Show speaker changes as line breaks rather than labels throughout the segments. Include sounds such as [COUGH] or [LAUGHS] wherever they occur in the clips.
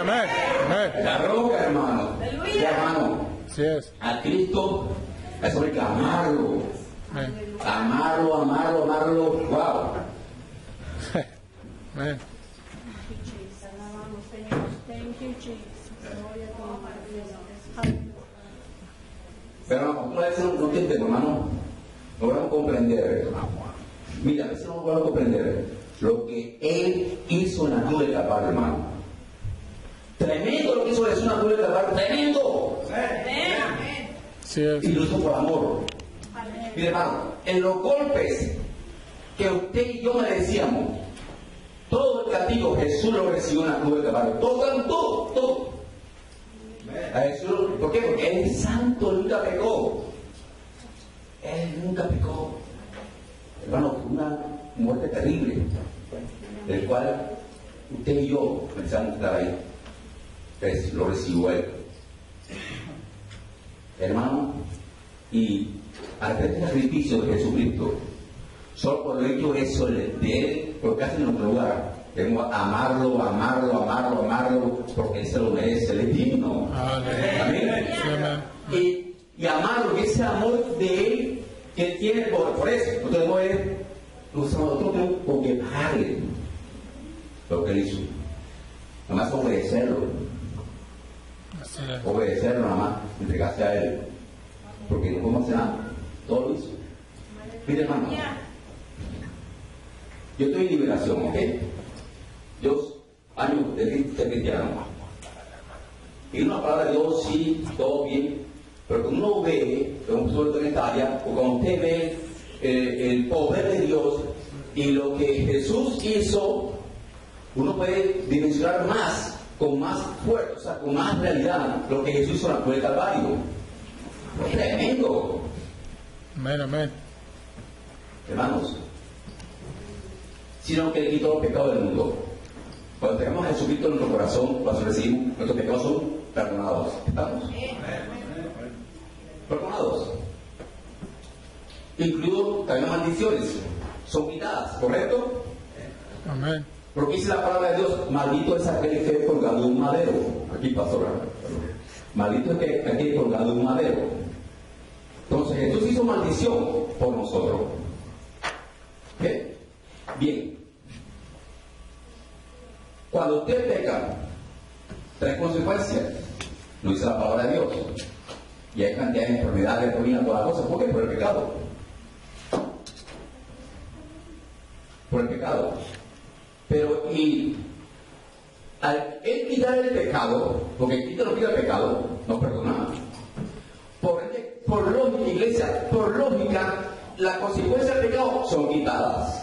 amén, amén.
La roca, hermano. hermano.
Así es.
A Cristo es porque amarlo.
Amén.
Amarlo, amarlo, amarlo. Wow.
[LAUGHS] amén.
Pero no, a veces no, no hermano. No comprender. Mira, a veces no van comprender lo que Él hizo en la cruz de Calvario, hermano. Tremendo lo que hizo Jesús en la cruz del Calvario. Tremendo.
Sí, sí. Y lo
hizo por amor. Mi hermano, en los golpes que usted y yo merecíamos, todo el castigo Jesús lo recibió en la cruz del Calvario. Todo, todo, todo. A Jesús, ¿Por qué? Porque Él santo nunca pecó. Él nunca pecó. Hermano, una muerte terrible, del cual usted y yo pensamos que estar ahí lo recibo él. Hermano, y al sacrificio de Jesucristo, solo por ello eso de él, porque hace en nuestro lugar. Debemos amarlo, amarlo, amarlo, amarlo, porque él se lo merece, él es digno. Y, amarlo, que ese amor de él que tiene por, por eso, no es, nosotros tenemos pague lo que él hizo. Nada más obedecerlo
sí.
obedecerlo nada más, entregarse a él, porque no podemos hacer nada, todo lo hizo. Mire hermano, yo estoy en liberación, ¿ok? Yo, años de ser cristiano, y una palabra de Dios, sí, todo bien, pero cuando uno ve, sobre todo en esta área, o cuando usted ve eh, el poder de Dios y lo que Jesús hizo, uno puede dimensionar más con más fuerza, con más realidad, lo que Jesús hizo en la cruz del Calvario. Es tremendo.
Amén, amén.
Hermanos, sino que le quitó los pecados del mundo. Cuando tenemos a Jesucristo en nuestro corazón, cuando recibimos, nuestros pecados son perdonados. ¿Estamos? Perdonados. Incluido también las maldiciones. Son quitadas, ¿correcto?
Amén.
Porque dice la palabra de Dios, maldito es aquel que es colgado un madero. Aquí pasó, Maldito es que aquel colgado un madero. Entonces Jesús hizo maldición por nosotros. ¿Qué? Bien. Cuando usted peca, trae consecuencias. Lo dice la palabra de Dios. Y hay cantidad de enfermedades, ruinas, todas las cosas. ¿Por qué? Por el pecado. Por el pecado. Pero y al él quitar el pecado, porque quita lo quita el pecado, nos perdonamos. Por, por lógica, iglesia, por lógica, las consecuencias del pecado son quitadas.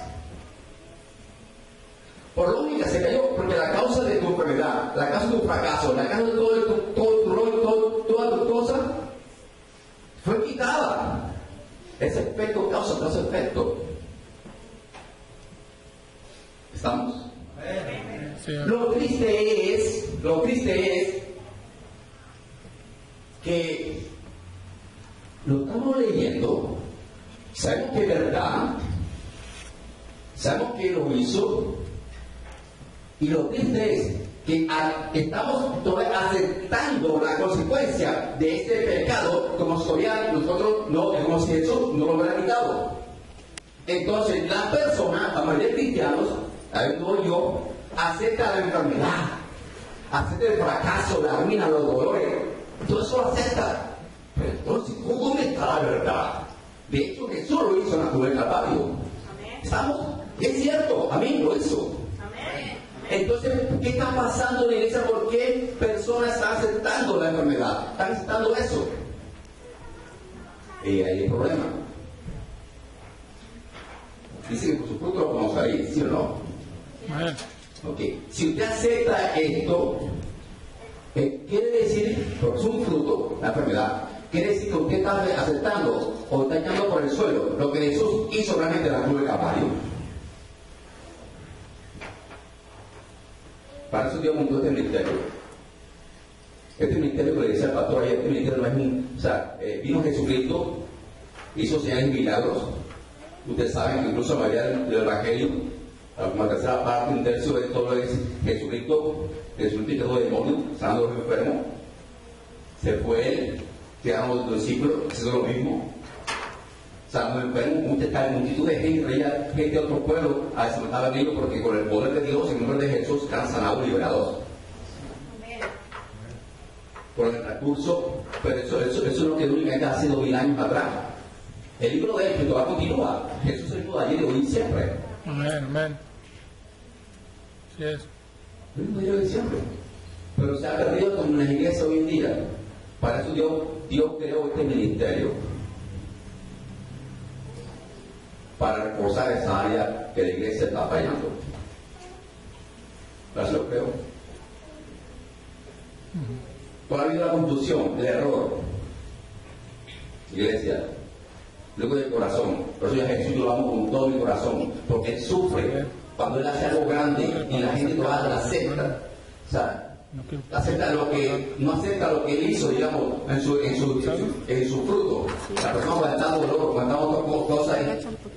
Por lógica se cayó, porque la causa de tu enfermedad, la causa de tu fracaso, la causa de todo, tu, todo tu rol, todo, toda tu cosa, fue quitada. Ese efecto, causa, causa, efecto. ¿Estamos? Lo triste es, lo triste es que lo estamos leyendo, sabemos que es verdad, sabemos que lo hizo, y lo triste es que estamos todavía aceptando la consecuencia de este pecado como todavía nosotros no hemos hecho, no lo hemos quitado. Entonces, la persona, a mayoría de cristianos, habiendo yo, acepta la enfermedad, acepta el fracaso, la ruina, los dolores. Todo eso lo acepta. Pero entonces, ¿dónde está la verdad? De hecho, Jesús lo hizo en la cruz del Calvario. ¿Estamos? Es cierto, a mí lo hizo. Entonces, ¿qué está pasando en la iglesia? ¿Por qué personas están aceptando la enfermedad? ¿Están aceptando eso? Y ahí hay el problema. Dice que por su fruto lo vamos a ir, ¿sí o no? Ok. Si usted acepta esto, eh, quiere decir, porque es un fruto, la enfermedad, quiere decir que usted está aceptando o está echando por el suelo lo que Jesús hizo realmente en la cruz de Calvario. Para eso Dios montó este ministerio. Este ministerio que le decía el pastor ayer, este ministerio no es un. O sea, eh, vino Jesucristo, hizo señales y milagros. Ustedes saben que incluso María del Evangelio, tercera parte, un tercio de todo es Jesucristo, Jesucristo quedó demonio, sanando a los. Se fue él, quedaron los discípulos, hizo lo mismo. Sanando enfermos, mucha multitud de gente, gente de otro pueblo a se mataban ellos porque con el poder de Dios, en nombre de Jesús, eran sanados y liberados. Por el recurso, pero eso, eso, eso es lo que únicamente hace dos mil años atrás. El libro de Éxito va a continuar. Jesús es el mismo de ayer y hoy siempre.
Amén, amén. Así es.
El mismo de siempre. Pero se ha perdido como en la iglesia hoy en día. Para eso Dios, Dios creó este ministerio. Para reforzar esa área que la iglesia está fallando. Para eso lo creo. ¿Cuál ha habido la confusión, el error? Iglesia, luego del corazón. Por eso yo a Jesús lo amo con todo mi corazón, porque Él sufre cuando Él hace algo grande y la gente lo hace, la acepta. O sea, acepta lo que, no acepta lo que Él hizo, digamos, en su, en su, en su fruto. La persona aguantando dolor, aguantando cosas,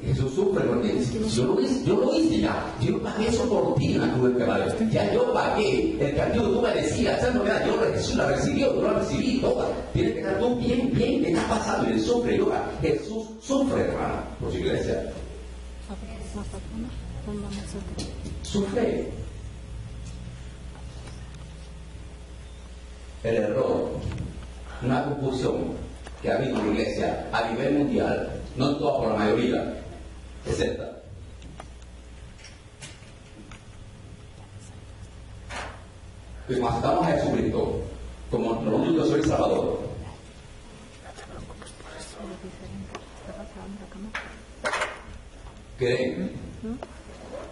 Jesús sufre porque yo lo hice, yo lo hice ya, yo pagué eso por ti en la cruz del Calvario. Ya yo pagué el castigo que tú merecías, esa enfermedad, yo Jesús la recibió, yo la recibí toda. Tienes que estar tú bien, bien, ¿qué está pasando? Y Él sufre, yo, Jesús sufre, hermana, por su iglesia. Sufre. El error, una confusión que ha habido en la iglesia a nivel mundial, no toda, por la mayoría, es esta. Que cuando aceptamos a Jesucristo como nuestro único soy Salvador, creen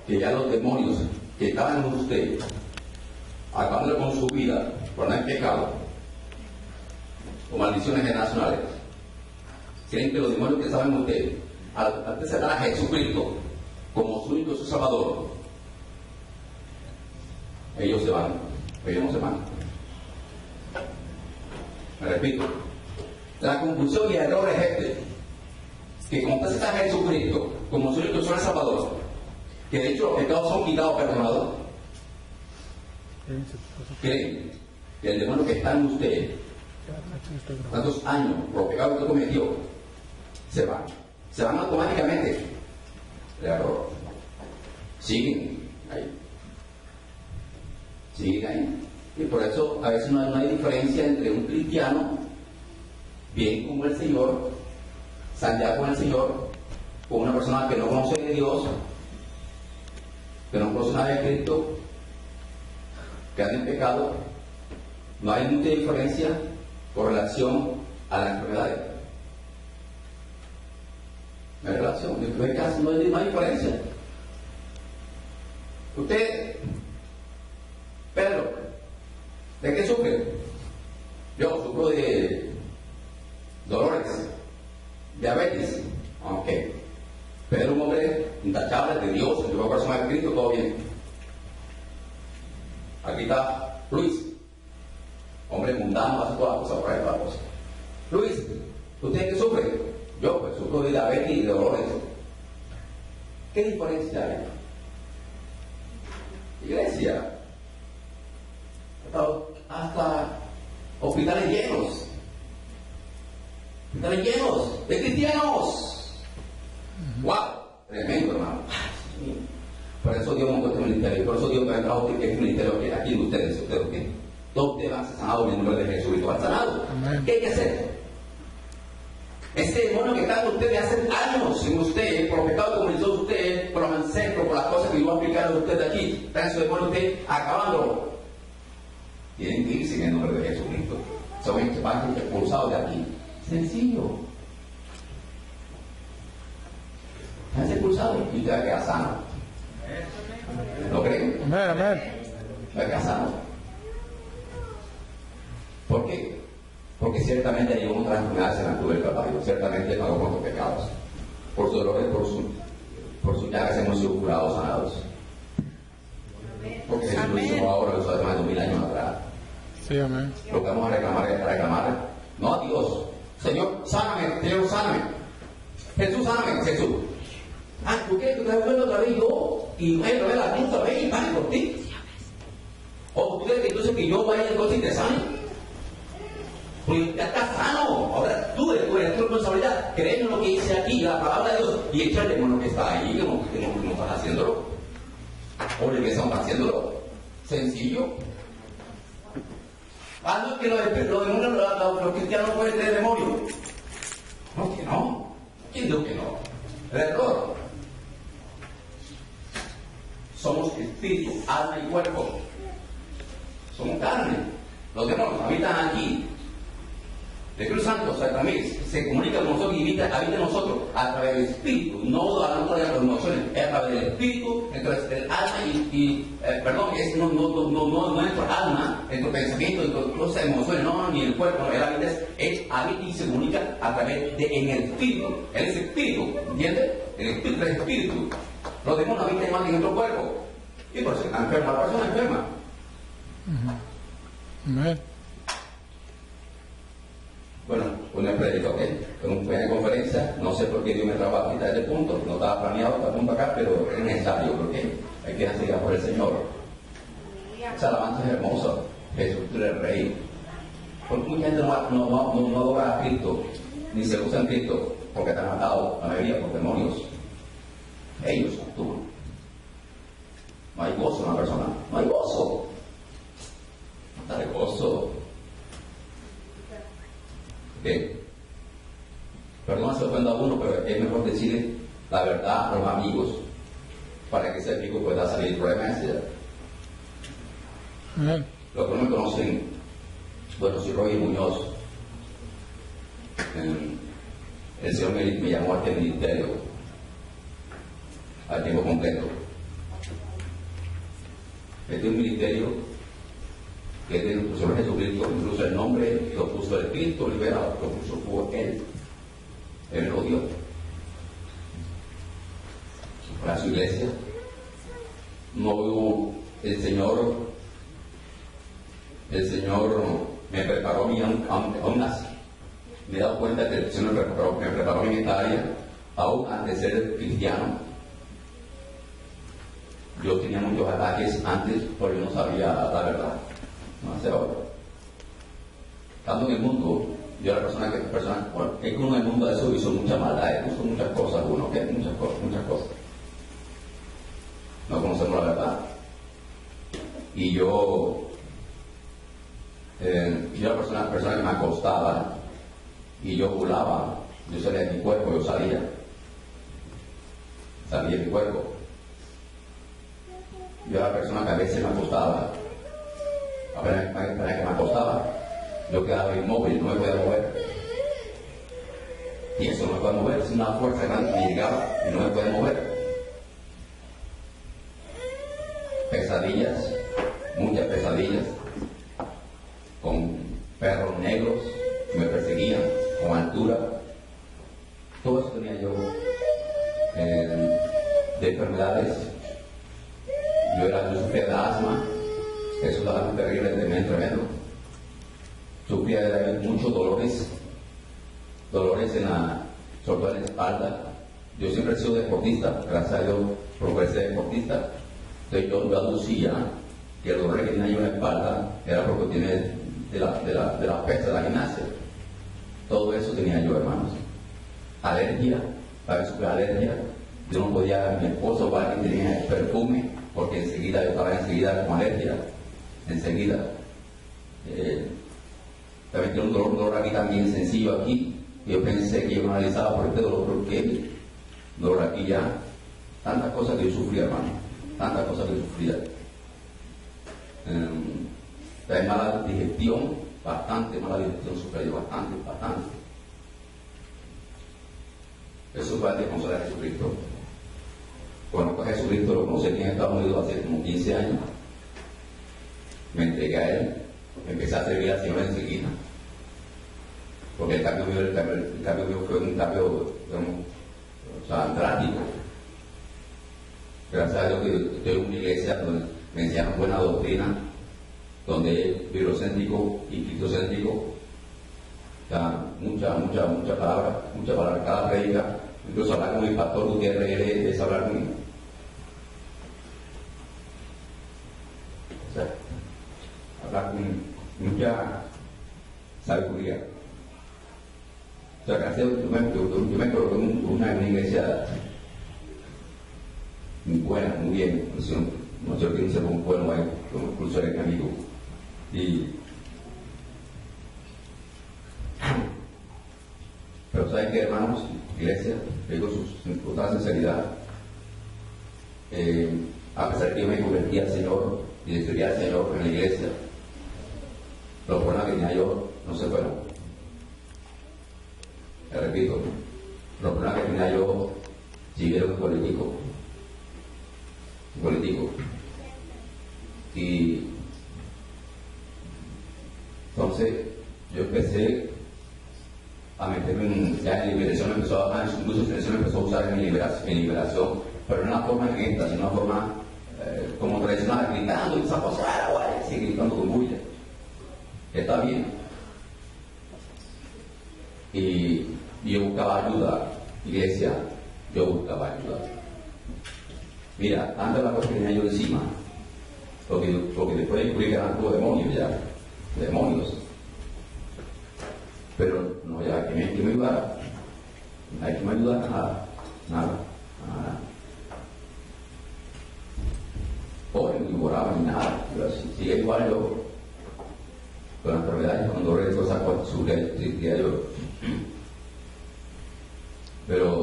que ya los demonios que estaban en usted, acabando con su vida por no haber pecado, o maldiciones generacionales, creen que los demonios que estaban en usted, al, al aceptar a Jesucristo como su único su Salvador, ellos se van, ellos no se van. Me repito, la confusión y el error es este, que acepta a Jesucristo como su único su Salvador, que de hecho los pecados son quitados, perdonados, que el demonio que está en usted, tantos años por pecados que cometió, se van. Se van automáticamente. El error. Siguen ahí. Siguen ahí. Y por eso a veces no hay, hay diferencia entre un cristiano, bien como el Señor, ya con el Señor, con una persona que no conoce de Dios, no conoce nada de Cristo, que en pecado, no hay mucha diferencia con relación a las enfermedades. No hay relación, en este caso no hay, no diferencia. Usted, Pedro, ¿de qué sufre? Yo sufro de ¿Qué hay que hacer? Ciertamente pagó por los pecados. Por su dolor por su, por su llagas hemos sido curados, sanados. Porque Jesús lo hizo ahora, lo hizo hace más de mil años atrás.
Sí, amén.
Lo que vamos a reclamar es reclamar, no a Dios. Señor, sáname, Señor, sáname. Jesús, sáname, Jesús. Ah, ¿tú quieres que te vuelva otra vez yo? Y me lo la cruz otra vez y pague por ti. O tú quieres que entonces que yo vaya entonces y te sane. Pues ya está sano. Ahora tú eres tu responsabilidad. Creer en lo que dice aquí, la palabra de Dios, y echarle con lo que está ahí, que no, que no, que no estás haciéndolo. O el que estamos haciéndolo. Sencillo. Ah, no, que los, los demonios, los, los cristianos pueden tener demonios. No, que no. ¿Quién dijo que no? El error. Somos espíritu, alma y cuerpo. Somos carne. Los demonios habitan aquí. El Espíritu Santo, también se comunica con nosotros y habita, habita en nosotros a través del Espíritu, no a través de las emociones, es a través del Espíritu, entonces el alma y, y eh, perdón, es no, no, no, no, no, no nuestro alma, nuestro pensamiento, nuestras emociones, no, ni el cuerpo, no, el habita es habita y se comunica a través de en el Espíritu. Él es Espíritu, ¿entiendes? El Espíritu es Espíritu. Los demonios habitan más en nuestro cuerpo. Y por eso enferma, la persona enferma.
Amén.
Bueno, una predica, ¿ok? Una conferencia, no sé por qué Dios me trajo a quitar este punto, no estaba planeado este punto acá, pero es necesario porque hay que hacer por el Señor. Esa alabanza es hermosa, Jesús tú eres rey. Porque mucha gente no, no, no, no adora a Cristo, ni se usa en Cristo, porque están atados, la mayoría por demonios. Ellos, tú. No hay gozo en la persona, no hay gozo. No de gozo. ¿Okay? Perdón se ofenda a uno, pero es mejor decirle la verdad a los amigos para que ese amigo pueda salir del problema Los que no me conocen, bueno, soy Roy Muñoz. El Señor me, me llamó a este ministerio a tiempo completo. Es un ministerio que del Señor Jesucristo, incluso el nombre lo puso el Cristo liberado, lo puso fue Él. Él lo dio. Para su iglesia. No el Señor, el Señor me preparó a mí aún, así. Me he dado cuenta que el Señor me preparó, me preparó en esta área, aún antes de ser cristiano. Yo tenía muchos ataques antes porque no sabía la verdad no hace ahora. Estando en el mundo, yo la persona que persona, bueno, es que uno en el mundo de eso hizo mucha maldad, hizo muchas cosas, uno que muchas cosas, muchas cosas. No conocemos la verdad. Y yo, eh, yo la persona, persona que me acostaba y yo burlaba, yo salía de mi cuerpo, yo salía. Salía de mi cuerpo. Yo la persona que a veces me acostaba para, para que me acostaba, yo quedaba inmóvil, no me podía mover. Y eso no me puede mover, es una fuerza grande que llegaba y no me puede mover. Deportista, gracias a Dios progresé deportista. Entonces yo aducía que el dolor que tenía yo en la espalda era porque tiene de la, de la, de la pesa de la gimnasia. Todo eso tenía yo, hermanos. Alergia, a veces alergia, yo no podía, mi esposo o alguien tenía perfume, porque enseguida yo estaba enseguida con alergia, enseguida. Eh, también tengo un dolor, aquí también sencillo aquí. Yo pensé que yo me analizaba por este dolor, porque ya, tantas cosas que yo sufría, hermano, tantas cosas que sufría. Eh, mala digestión, bastante mala digestión sufría yo, bastante, bastante. Eso fue antes de conocer a Jesucristo. Conozco a Jesucristo, lo conocí aquí en Estados Unidos hace como 15 años. Me entregué a Él, empecé a servir al Señor enseguida. Porque el cambio mío, el cambio, el cambio mío fue un cambio, digamos, o sea, drástico. Gracias a Dios que estoy en una iglesia donde me enseñaron buena donde es y cristocéntrico. mucha, mucha, mucha palabra, mucha palabra, cada predica Incluso hablar con el pastor Gutiérrez es hablar con él. O sea, hablar con mucha sabiduría. O sea, que yo me, yo, yo me coloqué una, iglesia muy buena, muy bien, no sé quién se un bueno ahí, como era mi amigo. Y pero saben que hermanos, iglesia, digo con toda sinceridad, eh, a pesar que yo me convertí al Señor y le al Señor en la iglesia, los problemas que tenía yo no se fueron. Le repito, los problemas que tenía yo siguieron político. Político. Y entonces yo empecé a meterme en, ya en liberación, empezó a, incluso liberación empezó a usar en liberación, en pero no una forma lenta, sino una forma eh, como tradicional, gritando y esa cosa, sigue gritando con bulla. Está bien. Y, yo buscaba ayuda, iglesia, yo buscaba ayuda. Mira, antes la cosa que tenía porque, porque después descubrí que eran todos demonios ya, demonios pero no ya que me, que me ayudara. Hay que me ayudar nada, nada, nada. Pobre, ni moraba ni nada. Pero si sigue igual yo, con enfermedades, cuando rezo esa cosa, sufría yo. Pero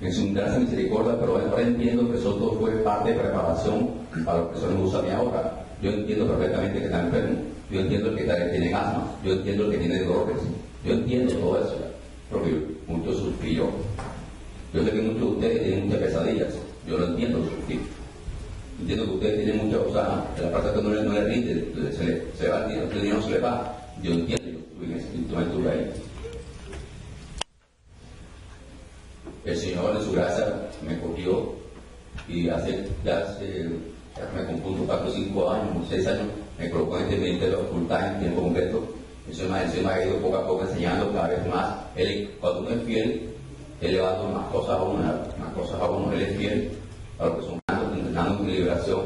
en su gracia misericordia, pero ahora entiendo que eso todo fue parte de preparación para lo que son usa a mí ahora. Yo entiendo perfectamente que está enfermo, yo entiendo que tiene asma, yo entiendo que tiene dolores, yo entiendo todo eso, porque mucho sufrí yo. Sé que muchos de ustedes tienen muchas pesadillas, yo lo entiendo sufrir. Entiendo que ustedes tienen muchas cosas, la parte que no le, no le rinde, se, le, se va el dinero, se le va yo estuve en ese momento, estuve ahí. El Señor en su gracia me cogió y hace, ya, hace, me compuso 4 o 5 años, 6 años, me colocó en ministerio full time, en tiempo completo eso me, me ha ido poco a poco enseñando cada vez más. Él, cuando uno es fiel, él le va dando más cosas a uno, más cosas a uno. Él es fiel a lo que son entrenando en liberación,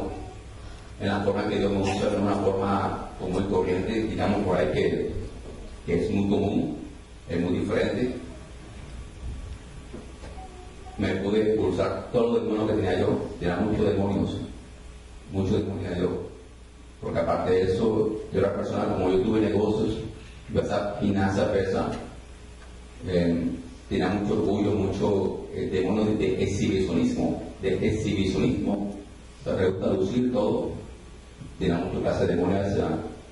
en la forma que Dios me usa, en una forma muy corriente, digamos por ahí que es muy común, es muy diferente. Me pude expulsar todo el demonio que tenía yo, tenía muchos demonios, muchos demonios yo. Porque aparte de eso, yo era persona, como yo tuve negocios, esa finanza pesa, eh, tenía mucho orgullo, mucho eh, demonio de exhibicionismo, de exhibicionismo, se gusta lucir todo, tenía mucho clase de demonios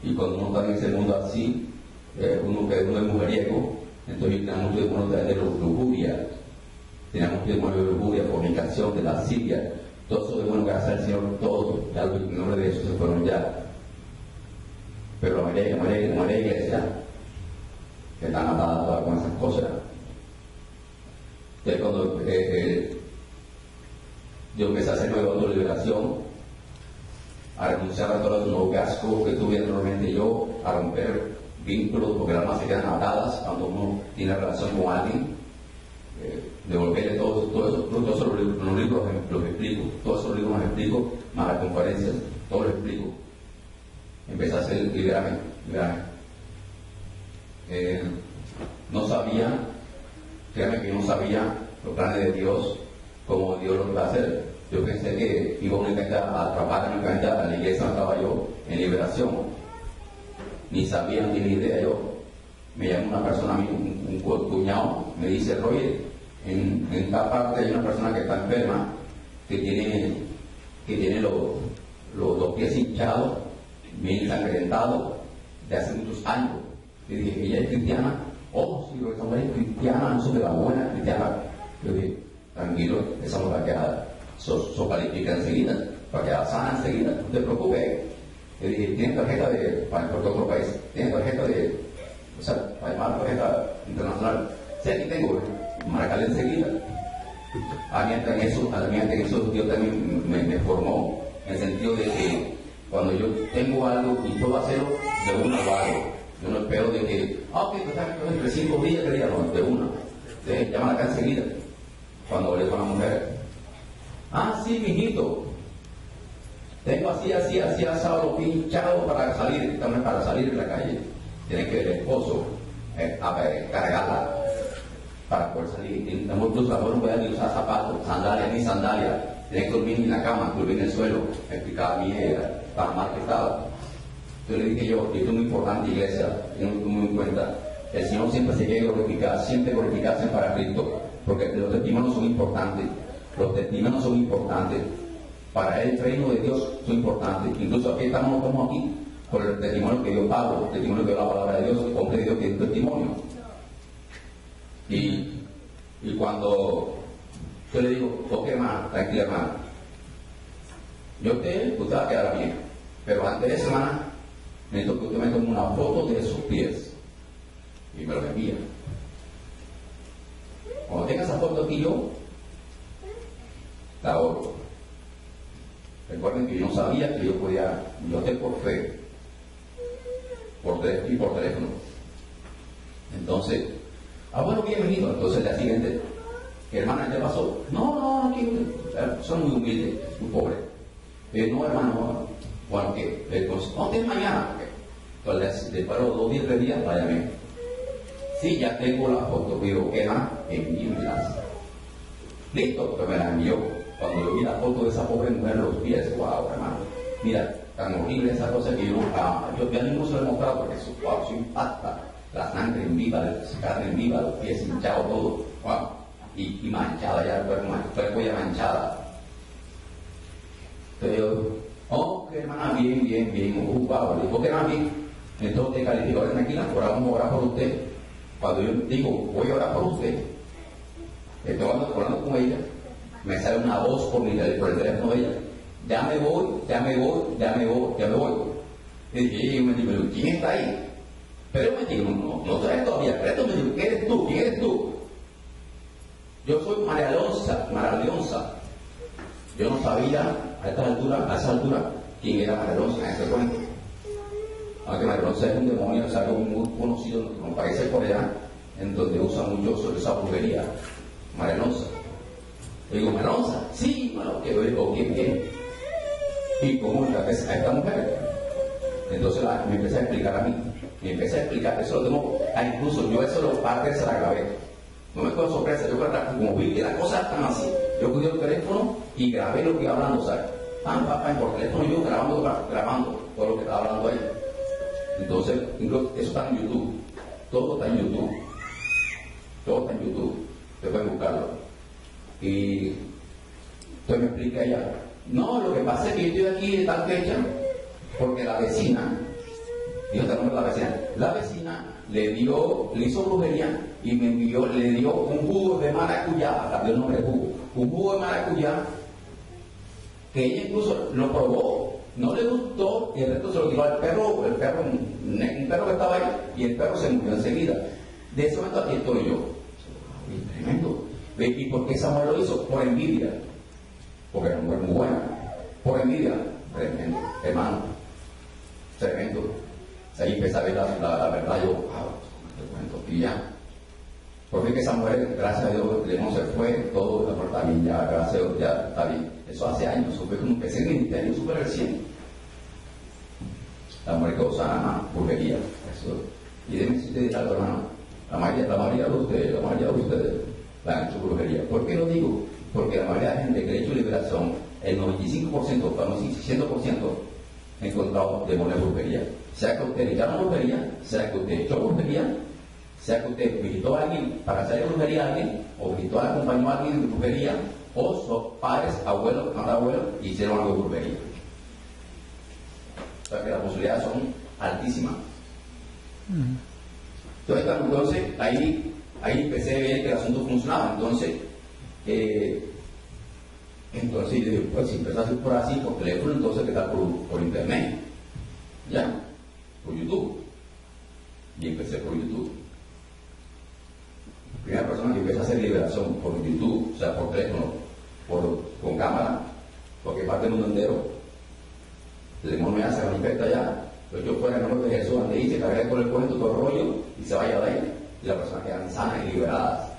y cuando uno está en ese mundo así, eh, uno que uno es mujeriego, entonces tenía mucho demonio de, lujuria, mucho demonio de lujuria, fornicación, de la siria, todo eso demonio gracias al Señor, todo, ya el nombre de eso se fueron ya. Pero la mayoría, la mayoría, la mayoría iglesia que están atadas con esas cosas. Entonces cuando eh, eh, yo empecé a hacer nueva liberación, a renunciar a todos los noviazgos que tuve anteriormente yo, a romper vínculos, porque las almas se quedan atadas cuando uno tiene relación con alguien, devolverle todo, todo eso, todos esos los libros los, explico, todos esos libros los explico, más las conferencias, todo lo explico. Empecé a hacer liberarme, liberarme. Eh, no sabía, créanme que no sabía los planes de Dios, como Dios lo iba a hacer. Yo pensé que iba únicamente a trabajar únicamente a la iglesia donde estaba yo en liberación. Ni sabía ni idea yo. Me llama una persona, un, un cuñado, me dice, Roger, en, en esta parte hay una persona que está enferma, que tiene, que tiene los, los dos pies hinchados, bien ensangrentados, de hace muchos años. Le dije, ¿ella es cristiana? Oh, sí, esa mujer es cristiana, no de la buena cristiana. Yo dije, tranquilo, esa mujer queda, so, so califica enseguida, para quedar sana enseguida, no te preocupes. Le dije, ¿tiene tarjeta de, para el otro país? ¿Tiene tarjeta de, o sea, para tarjeta internacional? Sí, aquí tengo, marcarle enseguida. A mí en eso, a mí en eso Dios también me, formó, en el sentido de que cuando yo tengo algo y puedo hacerlo, de una lo hago. Yo no espero de que, ah, ok, pues entre cinco días, día, no, de una. Entonces, llama acá enseguida, cuando hablé con la mujer. Ah, sí, mijito. Tengo así, así, así, asado, pinchado para salir, también para salir de la calle. Tiene que el esposo eh, cargarla para poder salir. Muchos no pueden usar zapatos, sandalias, ni sandalias. Tienen que dormir en la cama, dormir en el suelo. Explicaba mi hija, para mal que estaba. Yo le dije yo, esto es muy importante, iglesia, tengo muy en cuenta. El Señor siempre se quiere glorificar, siempre glorificarse para Cristo, porque los testimonios son importantes. Los testimonios son importantes. Para el reino de Dios son importantes. Incluso aquí estamos, estamos aquí por el testimonio que dio Pablo, el testimonio que dio la palabra de Dios, el hombre de Dios que testimonio. Y, y cuando yo le digo, ok, hermano, tranquila, hermano, yo te, usted va a quedar bien, pero antes de semana necesito que usted me tome una foto de sus pies y me lo envía. Cuando tenga esa foto aquí yo, la oro. Recuerden que yo no sabía que yo podía, yo te por fe, por y por teléfono. Entonces, ah bueno, bienvenido. Entonces día siguiente, hermana, ¿qué pasó? No, no, aquí son muy humildes, muy pobres. Eh, no, hermano, bueno, que le no, es mañana. Entonces, después de dos días, tres días, váyame. Sí, ya tengo la foto, pero queda en mi enlace. Listo, pues me la envió. Cuando yo vi la foto de esa pobre mujer, los pies, wow, hermano. Mira, tan horrible esa cosa que yo nunca, yo ya mismo se lo he mostrado porque eso, wow, eso impacta. La sangre en viva, la carne en viva, los pies hinchados, todo, wow. Y, y manchada ya, el cuerpo, el cuerpo manchada. Entonces yo, oh, que hermana, bien, bien, bien, ocupado. Le digo, que hermana, bien. Entonces te calificó, tranquila, ahora vamos a orar por usted. Cuando yo digo, voy a orar por usted, estoy hablando, con ella, me sale una voz por, mi, por el teléfono de ella. Ya me voy, ya me voy, ya me voy, ya me voy. Y dije, me digo, ¿quién está ahí? Pero me digo, no, no sabes todavía, pero me digo, ¿quién eres tú? ¿Quién eres tú? Yo soy María Alonso, María Alonso. Yo no sabía a esta altura, a esa altura, quién era María Alonso en ese cuento. Aunque María Alonso es un demonio, es algo muy conocido en nuestros países coreanos, en donde usa mucho esa brujería. María Alonso. Le digo, María Alonso, sí, bueno, que digo, ¿quién, quién? ¿Y cómo le a esta mujer? Entonces me empecé a explicar a mí. Me empecé a explicar, eso lo tengo, ah, incluso yo eso lo parte se la grabé. No me cojo sorpresa, yo como vi que las cosas están así, yo cogí el teléfono y grabé lo que iba hablando, ¿sabes? Pam, pam, pam, por teléfono yo grabando, grabando todo lo que estaba hablando ahí. Entonces, eso está en YouTube. Todo está en YouTube. Todo está en YouTube. Te pueden buscarlo. Y entonces me explica ella, no, lo que pasa es que yo estoy aquí de tal fecha, porque la vecina, yo te la vecina, la vecina le dio, le hizo brujería y me envió, le dio un jugo de maracuyá, cambió el nombre de jugo, un jugo de maracuyá que ella incluso lo probó, no le gustó y el resto se lo tiró al perro, el perro, un perro que estaba ahí y el perro se murió enseguida. De ese momento aquí estoy yo. Tremendo. ¿Y por qué esa mujer lo hizo? Por envidia. Porque era una mujer muy buena. Por envidia. Tremendo. Hermano. Tremendo. Ahí empecé a ver la, la, verdad. Yo, wow, te cuento. Y ya. Porque que esa mujer, gracias a Dios, no se fue, todo está bien, ya, gracias ya está bien. Eso hace años, eso fue como empecé en el ministerio súper recién. La mujer que usa burguería. Eso. Y déjenme si ustedes hermano, la mayoría, la mayoría de ustedes, la mayoría de ustedes la han hecho brujería. ¿Por qué lo digo? porque la mayoría de la gente que ha hecho liberación, el 95%, para no decir 100%, ha encontrado demonios de brujería. Sea que usted le brujería, sea que usted echó brujería, sea que usted visitó a alguien para hacer brujería a alguien, o visitó a acompañó a alguien de brujería, o sus padres, abuelos, abuelos, hicieron algo de brujería. O sea que las posibilidades son altísimas. Entonces, entonces ahí, ahí empecé a ver que el asunto funcionaba. Entonces, eh, entonces yo pues si empezó a hacer por así, por teléfono, entonces que tal por, por internet. ¿Ya? Por YouTube. Y empecé por YouTube. Primera persona que empieza a hacer liberación por YouTube, o sea, por teléfono, por, con cámara, porque parte del mundo entero. El demonio ya se manifiesta ya. Pero yo fuera en el nombre de Jesús, ante dice, cargar con el cuento, todo el rollo, y se vaya de ahí. Y la persona queda sana y liberada.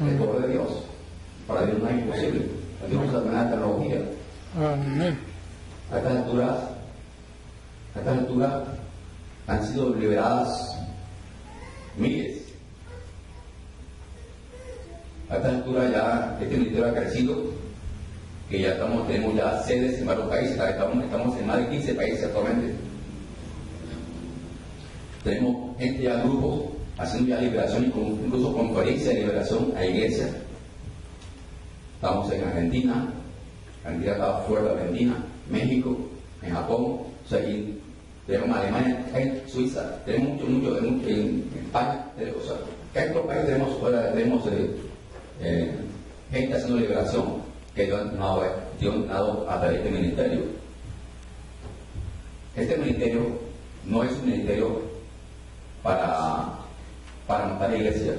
El poder de Dios. Para Dios no es imposible. Dios usa la tecnología. A estas alturas, a estas alturas han sido liberadas miles. A estas alturas ya este ministerio ha crecido, que ya estamos, tenemos ya sedes en varios países, estamos, estamos en más de 15 países actualmente. Tenemos gente ya grupos haciendo ya liberación, incluso conferencias de liberación a iglesias Estamos en Argentina, Argentina está fuera de Argentina, México, en Japón, o sea, tenemos Alemania, en Suiza, tenemos mucho, mucho, en, España, o sea, en otros tenemos, fuera, tenemos eh, eh, gente haciendo liberación que Dios nos ha a través de este ministerio. Este ministerio no es un ministerio para, para montar iglesias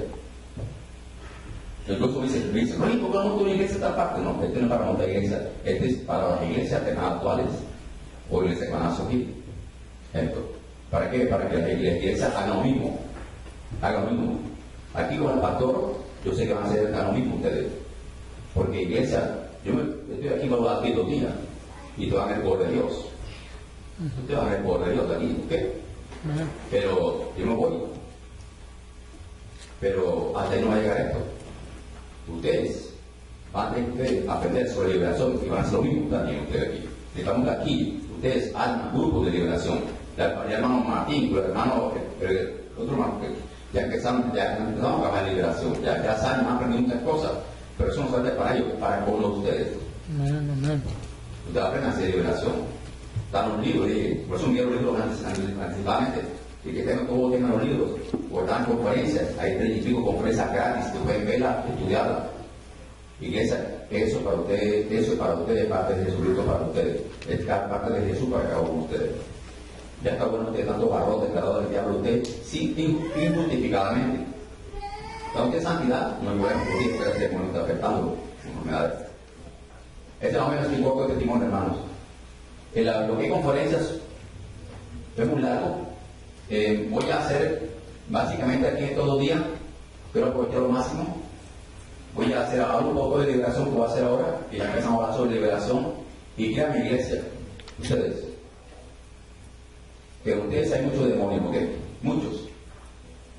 Incluso dice, dice, no, ¿por qué no monta una iglesia esta parte? No, este no es para montar iglesia, este es para las iglesias actuales o iglesias que van a surgir. Esto. ¿Para qué? Para que las iglesias hagan lo mismo. Hagan lo mismo. Aquí con el pastor, yo sé que van a hacer lo mismo ustedes. Porque iglesia, yo me, estoy aquí para aquí dos días y te van a ver por de Dios. Te van a ver por de Dios aquí, ¿ok? Pero yo me voy. Pero hasta ahí no va a llegar esto ustedes van a tener que aprender sobre liberación y van a hacer lo mismo también ustedes aquí. Estamos aquí, ustedes un grupo de liberación. El hermano Martín, el hermano, el, otro hermano, ya empezaron, ya empezamos a hablar de liberación, ya, ya saben, han aprendido muchas cosas, pero eso no solamente para ellos, para uno de ustedes. Ustedes aprenden a hacer liberación. Dan los libros, y por eso me los libros anticipadamente y que tengan todos tengan los libros, o dan conferencias, hay tres y pico conferencias gratis, que pueden verla, estudiarla. Iglesia, eso para ustedes, eso es para ustedes, parte de Jesucristo para ustedes, es parte de Jesús para cada uno de ustedes. Ya está bueno de tanto barro declarado del diablo usted sin injustificadamente. Usted santidad, no es bueno, porque usted se está afectando enfermedades. Este es menos un poco de testimonio, hermanos. La, lo que hay conferencias es muy largo, eh, voy a hacer básicamente aquí estos dos días, pero aprovechar lo máximo. Voy a hacer ahora un poco de liberación que voy a hacer ahora, y ya empezamos a hablar sobre liberación. Y mi iglesia, ustedes, que ustedes hay muchos demonios, ¿ok? Muchos.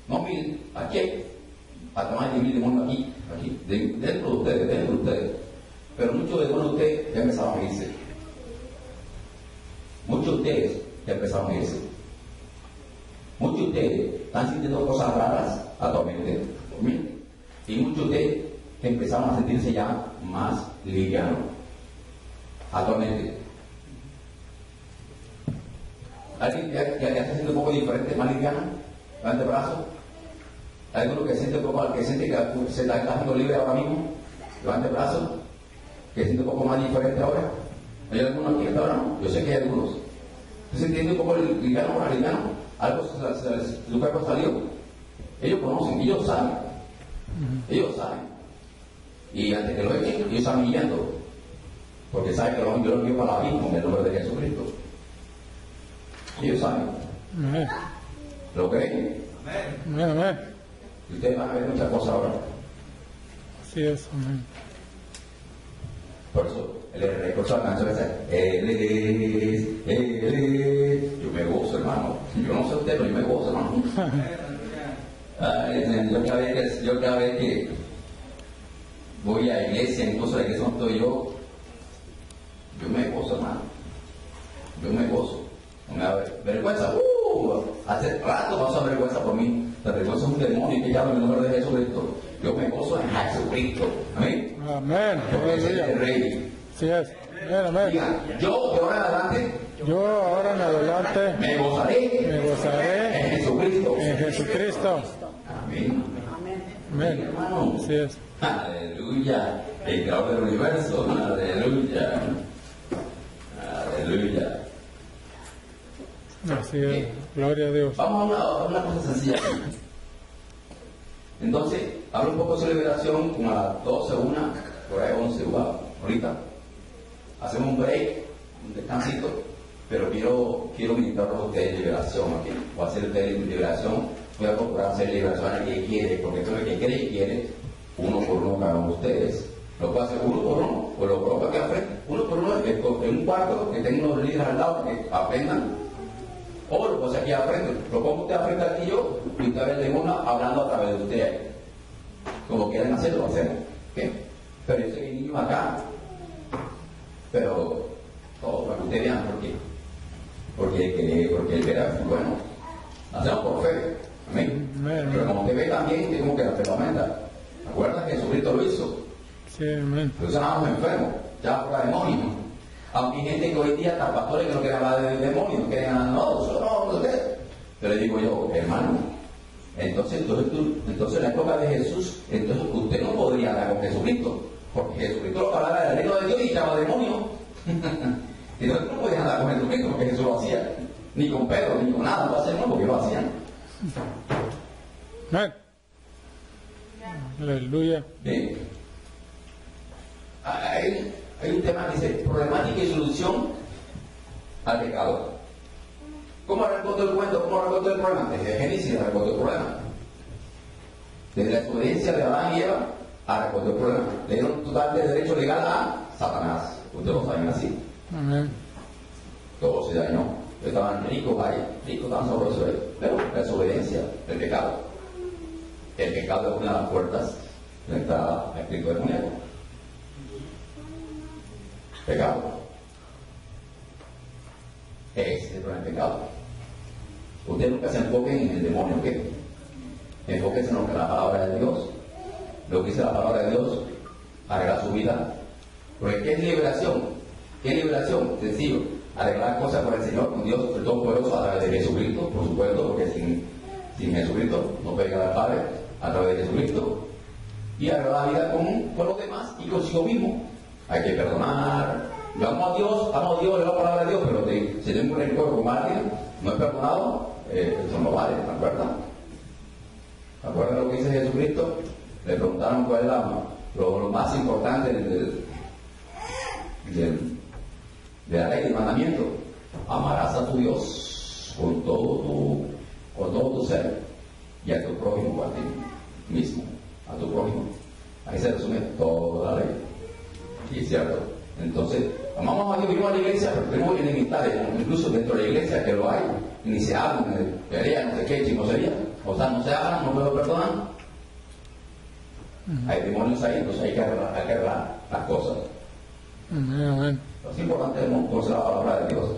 No mil, aquí hay hasta más de mil demonios aquí, aquí, dentro de ustedes, dentro de ustedes. Pero muchos de ustedes ya empezaron a irse. Muchos de ustedes ya empezaron a irse. Muchos de ustedes están sintiendo cosas raras actualmente, y muchos de ustedes empezaron a sentirse ya más livianos actualmente. ¿Alguien que, ya está siendo un poco diferente, más liviano? Levante el brazo. ¿Hay alguno que siente un poco, que siente que se está haciendo libre ahora mismo? Levante brazo. ¿Que siente un poco más diferente ahora? ¿Hay alguno aquí ahora? No? Yo sé que hay algunos. ¿Se entiende un poco el liviano o liviano? algo se, su cuerpo salió. Ellos conocen, ellos saben. Ellos saben. Y antes que lo echen, ellos están guiando. Porque saben que lo yo lo envío para la misma en el nombre de Jesucristo. Ellos saben. ¿Lo creen?
Amén.
Y ustedes van a ver muchas cosas ahora.
Así es, amén.
Por eso, el recurso la canción Él es, Él es. Yo me gozo, hermano. Yo no sé usted, pero yo me gozo, hermano. [LAUGHS] Ay, yo cada vez que, yo cada vez que voy a iglesia, incluso la iglesia donde estoy yo, yo me gozo, hermano. Yo me gozo. No me da vergüenza. Uh, hace rato pasó vergüenza por mí. La vergüenza es un demonio que llama en el nombre de Jesucristo. Yo me gozo en Jesucristo. Amén.
Amén.
Porque es el
Aleluya.
rey.
Así es. Amén, amén.
Diga, yo de ahora en adelante
Yo ahora en adelante
me gozaré
me gozaré
en Jesucristo.
en Jesucristo.
Amén.
Amén.
Hermano.
Así es.
Aleluya. El creador del universo. Aleluya. Aleluya.
Así es. Gloria a Dios.
Vamos a una, cosa sencilla. Entonces, hablo un poco de liberación como a las 12, una, por ahí 11, wow, ahorita. Hacemos un break, un descansito, pero quiero, quiero ministrar a ustedes liberación aquí. Voy a hacer ustedes liberación, voy a procurar hacer liberación a quien quiere, porque todo el que quiere y quiere, uno por uno cada uno de ustedes. Lo puedo hacer uno por uno, o lo coloco aquí al frente, uno por uno, en un cuarto que tengo unos líderes al lado que aprendan o lo puse aquí al frente, lo pongo usted al frente aquí yo, y usted el demonio hablando a través de usted. Como quieran hacerlo, lo hacemos. ¿Qué? Pero yo sé que hay niños acá, pero todo para que ustedes vean por qué. Porque, que- porque el verá, bueno, hacemos por fe. Amén.
Amén.
Pero como usted ve también, como que la fe lo aumenta. ¿Acuerdas que Jesucristo lo hizo?
Sí, amén.
Pero estábamos enfermos, ya por la demonio. Aunque hay gente que hoy día está pastores que no quieren hablar de demonios, no quieren hablar, no, eso no, no sé. Pero le digo yo, hermano, entonces, entonces, tú- entonces en la época de Jesús, entonces usted no podría hablar con Jesucristo, porque Jesucristo lo hablaba del reino de Dios y echaba demonios. [LAUGHS] entonces no podías hablar con Jesucristo porque Jesús lo hacía. Ni con Pedro, ni con nada, lo hacían no, porque lo hacían.
Amén. Aleluya.
Bien. Hay, hay un tema que dice problemática y solución al pecado. ¿Cómo arrancó todo el cuento? ¿Cómo arrancó todo el problema? Desde Génesis arrancó todo el problema. Desde la desobediencia de Adán y Eva arrancó todo el problema. Le dieron total de derecho legal a Satanás. Ustedes lo saben así.
Amén.
Todo se dañó. Estaban ricos, vaya, ricos, estaban sabrosos. ahí. Pero la desobediencia, el pecado. El pecado es una de las puertas de la entrada espíritu demoníaco. Pecado. Es el pecado. Usted nunca se enfoque en el demonio, ¿qué? Enfóquese en lo que la palabra de Dios, lo que dice la palabra de Dios, arreglar su vida. Porque ¿qué es liberación? ¿Qué liberación? Sencillo. Arreglar cosas por el Señor, con Dios, el Todopoderoso, a través de Jesucristo, por supuesto, porque sin, sin Jesucristo no puede llegar al Padre, a través de Jesucristo. Y arreglar la vida con, con los demás y consigo mismo. Hay que perdonar. Yo amo a Dios, amo a Dios, le la palabra de Dios, pero si tengo un rencor con no es perdonado, eh, eso no vale, ¿te acuerdas? ¿Te acuerdas lo que dice Jesucristo? Le preguntaron cuál es la- lo, más importante del- de la ley, del mandamiento. Amarás a tu Dios con todo tu, con todo tu ser y a tu prójimo a ti mismo, a tu prójimo. Ahí se resume toda la ley. Es cierto. Entonces, amamos a Dios, a la iglesia, pero tenemos enemistades, incluso dentro de la iglesia que lo hay, y ni se hablan, pelean, no sé qué, chismosería. O sea, no se hablan, no me lo perdonan. Hay demonios ahí, entonces hay que arreglar, hay que arreglar las cosas. Lo más importante es la palabra de Dios.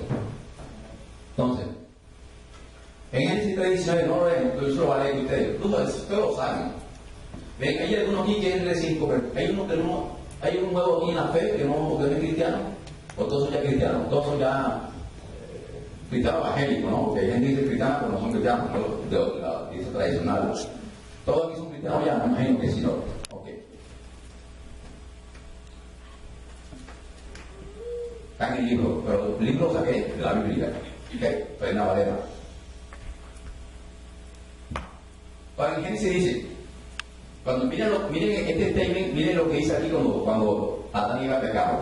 Entonces, en Génesis 3.19, no lo leen, yo se lo voy a leer a ustedes. Incluso ustedes lo saben. Ven, hay algunos aquí que es de 5, pero hay uno que no, hay un nuevo aquí en la fe que no, que es cristiano, o todos son ya cristianos, todos son ya eh, cristianos evangélicos, ¿no? Porque hay gente que dice cristianos, pero no son cristianos, no, de, la dice tradicional. Todos aquí son cristianos ya, me imagino que sí, ¿no? Ok. Está en el libro, pero el libro saqué de la Biblia. ¿Ok? Reina Valera. Para en Génesis dice, cuando miren, lo- miren este statement, miren lo que dice aquí cuando, cuando Adán iba a pecar.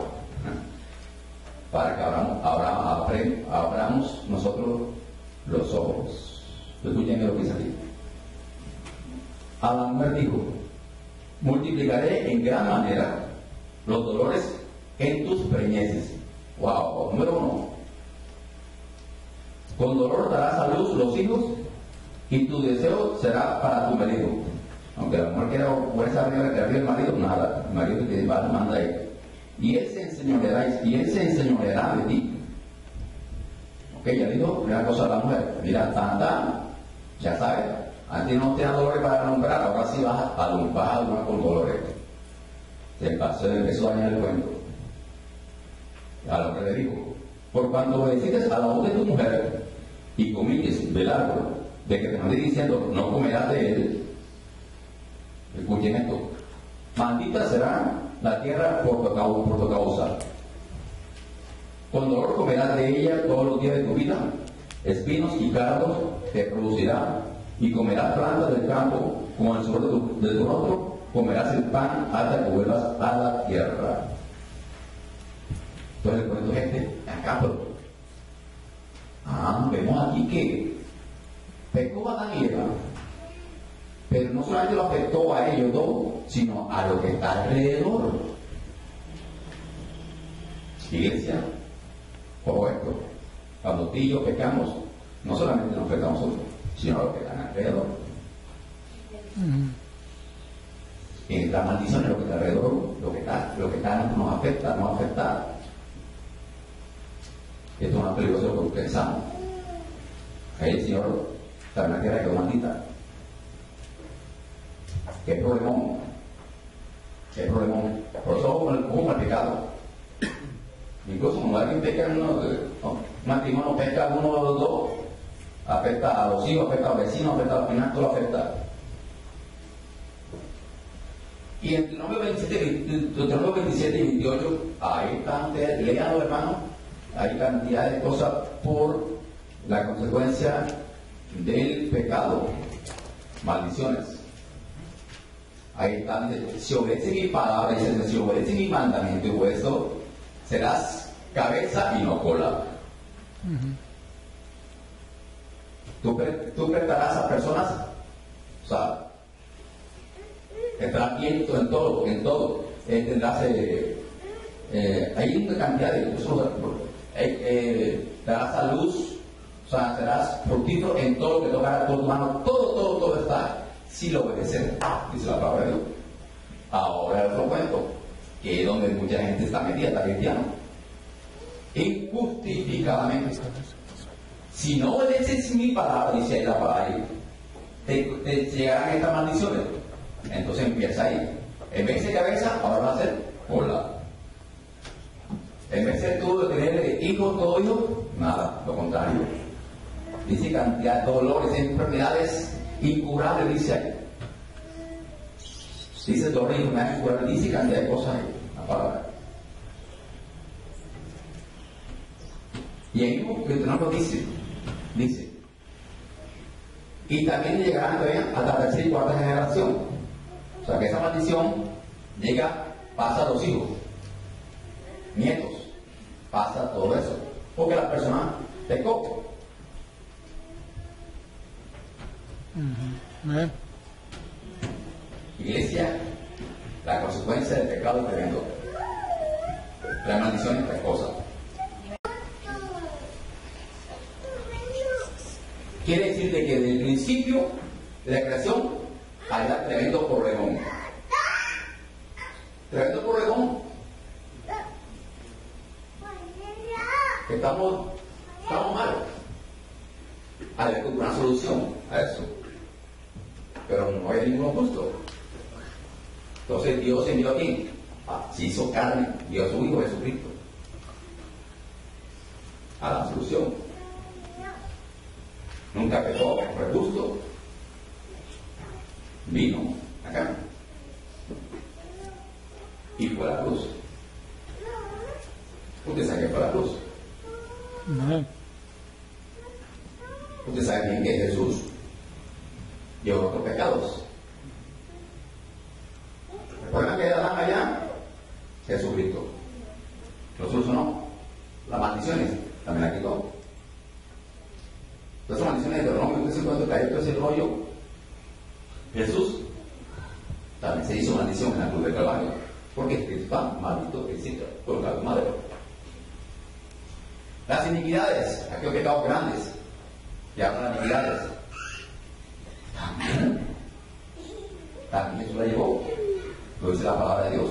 Para que abramos, abramos, nosotros los ojos. Escuchen lo que dice aquí. A la mujer dijo, multiplicaré en gran manera los dolores en tus preñeces. Wow, número uno. Con dolor darás a luz los hijos y tu deseo será para tu marido Aunque la mujer quiera ponerse arriba, arriba del marido, nada. El marido que va, manda ahí. Y él se enseñoreará, y él se enseñoreará de ti. Ok, ya dijo una cosa a la mujer. Mira, tan, tan, ya sabes. Antes no tenía dolores para nombrar, ahora sí vas a, vas a alumbrar con dolores. Se pasó, empezó a dañar el cuento. A lo que le dijo, por cuando obedeciste a la voz de tu mujer y comilles del árbol de que te mandé diciendo, no comerás de él, escuchen esto, maldita será la tierra por tu, causa. Con dolor comerás de ella todos los días de tu vida, espinos y cardos te producirá, y comerás plantas del campo como el sol de tu, rostro, comerás el pan hasta que vuelvas a la tierra. Entonces le cuento gente, acá pero Ah, vemos aquí que pecó Adán y Eva, pero no solamente lo afectó a ellos dos, sino a lo que está alrededor. Iglesia, por esto, cuando tú y yo pecamos, no solamente nos afecta a nosotros, sino a los que están alrededor. En la maldición es lo que está alrededor, lo que está, lo que está nos afecta, nos afecta esto es más peligroso de lo que pensamos. Ahí el Señor está en la tierra que maldita. ¿Qué problema? ¿Qué problema? Por eso hubo el pecado. Incluso cuando alguien peca en no, matrimonio peca uno de los dos, afecta a los hijos, afecta a los vecinos, afecta al final, todo afecta. Y en número 27, 27 y 28, ahí están ustedes, lean hermanos, hay cantidad de cosas por la consecuencia del pecado, maldiciones. Ahí están, si obedeces mi palabra, si obedeces mi mandamiento y hueso, serás cabeza y no cola. tú, tú prestarás a personas, o sea, estarás bien en todo, en todo. Eh, tendrás, eh, eh, hay una cantidad de cosas eh, eh, darás a luz, o sea, serás fructífero en todo lo que tocará tu mano, todo, todo, todo está, si lo obedeces, dice la palabra de Dios. Ahora otro cuento, que es donde mucha gente está metida, está cristiano, injustificadamente. Si no obedeces mi palabra, dice ahí la palabra, te, te llegarán estas maldiciones. Entonces empieza ahí. En vez de cabeza, ahora va a ser cola. En vez de tú de tener hijos, todo hijo, nada, lo contrario. Dice cantidad de dolores, enfermedades incurables, dice ahí. Dice dolores, enfermedades incurables, dice cantidad de cosas ahí, la palabra. Y ahí que lo dice, dice, y también llegarán todavía hasta la tercera y cuarta generación. O sea que esa maldición llega, pasa a los hijos, nietos, pasa todo eso. Porque la persona pecó. Iglesia, la consecuencia del pecado es tremendo. La maldición es cosa. Quiere decir que desde el principio de la creación hay tremendo problemón. Tremendo problemón estamos, estamos mal. Hay una solución a eso. Pero no hay ningún justo. Entonces Dios envió a quién? Ah, se hizo carne, dio a su Hijo Jesucristo. A la solución. Nunca pecó, fue justo. Vino acá. Y fue a la cruz. Usted sabe que fue a la cruz. No. Usted sabe bien que Jesús llevó otros pecados. ¿Recuerdan que Adán allá? Jesucristo. Lo solucionó. Las maldiciones también la quitó. Esas maldiciones de Deuteronomio 50 cayó todo ese rollo. Jesús también se hizo maldición en la cruz del Calvario. Porque está maldito hiciste por la madre. Las iniquidades, aquellos pecados grandes, ya son iniquidades. También. Lo dice la palabra de Dios,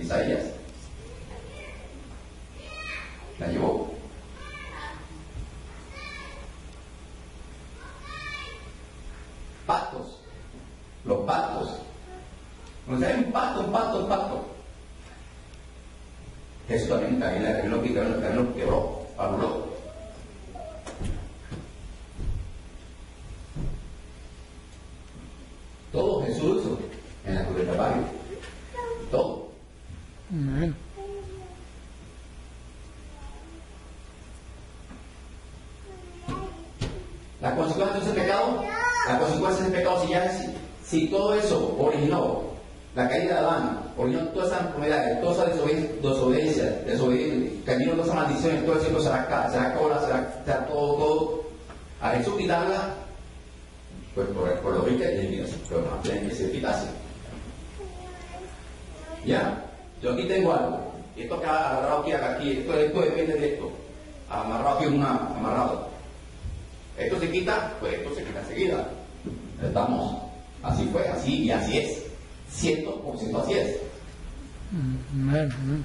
Isaías. La llevó. Pactos. Los pactos. Cuando hay un pacto, un pacto, un pacto. Jesús también, también, también lo, también, también lo quebró, anuló. Todo Jesús en la cruz del Calvario. Todo.
Amén.
La consecuencia de ese pecado, la consecuencia de ese pecado, si ya es, si todo eso originó la caída de Adán, originó todas esas enfermedades, toda esa desobediencia, desobediencia, desobediencia cayeron todas esas maldiciones, todo eso será será, será todo, todo. A Jesús quitarla, pues por, por lógica y eliminación, pero no tiene que ser eficaz. Ya, yo aquí tengo algo, y esto que ha agarrado aquí, aquí, esto, esto depende de esto, amarrado aquí una, amarrado. Esto se quita, pues esto se quita enseguida. Estamos, así fue, así y así es. Ciento por ciento así es.
Amén. Amén.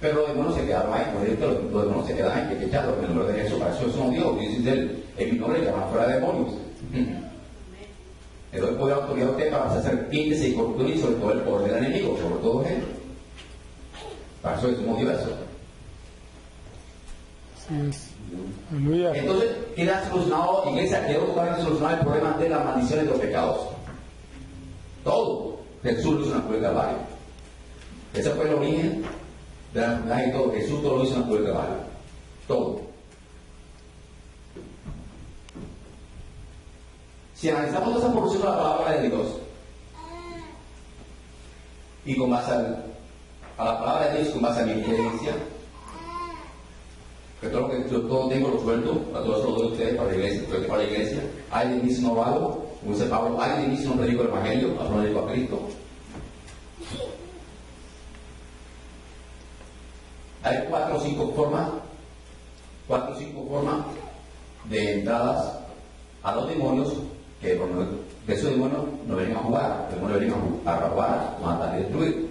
Pero los demonios se quedaron ahí, por ejemplo, los, los demonios se quedan ahí, que hay que echarlos en el nombre de Jesús, para eso son Dios, dice él, en mi nombre que van fuera de demonios. Le doy poder autoridad a usted para hacer serpientes y corrupción y sobre todo el poder del enemigo, sobre todo él. Para eso
es. Aleluya.
Entonces, queda solucionado, iglesia, quedó totalmente solucionado el problema de las maldiciones de los pecados. Todo. Jesús lo hizo en la cruz del Calvario. Ese fue el origen de la enfermedad y todo. Jesús todo lo hizo en la cruz del Calvario. Todo. Si analizamos esa porción de la palabra de Dios y con base al- a la palabra de Dios, con base a mi experiencia, que todo lo que yo todo tengo lo suelto, a todos los a ustedes para la iglesia, pero para la iglesia, hay de mí si no valgo, como dice Pablo, hay de mí si no predico el evangelio, a no predico a Cristo. Hay cuatro o cinco formas, cuatro o cinco formas de entradas a los demonios que por no- de esos demonios no vienen a jugar, los demonios vienen a, ju- a robar, matar y destruir.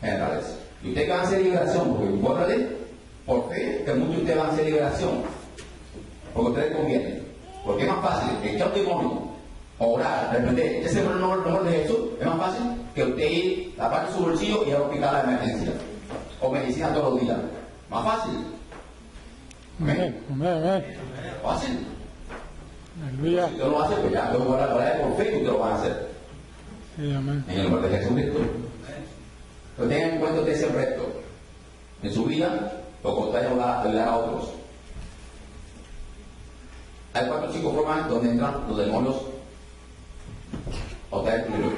Generales. Y ustedes van a hacer liberación, porque acuérdate, por fe, que muchos de ustedes van a hacer liberación. Porque a ustedes les conviene. Porque es más fácil echar un demonio, orar, de repente, ese no nombre, nombre de Jesús, es más fácil que usted ir, tapar su bolsillo y ir a un hospital de emergencia. O medicina todos los días. Más fácil.
Amén.
Fácil.
Aleluya.
Si usted lo hace, pues ya, luego van a orar por fe y usted lo van a hacer.
Sí, amén.
En el nombre de Jesucristo. Pero tengan en cuenta ese reto. En su vida, lo contrario a ayudar a otros. Hay cuatro o cinco formas donde entran los demonios usted destruirlo.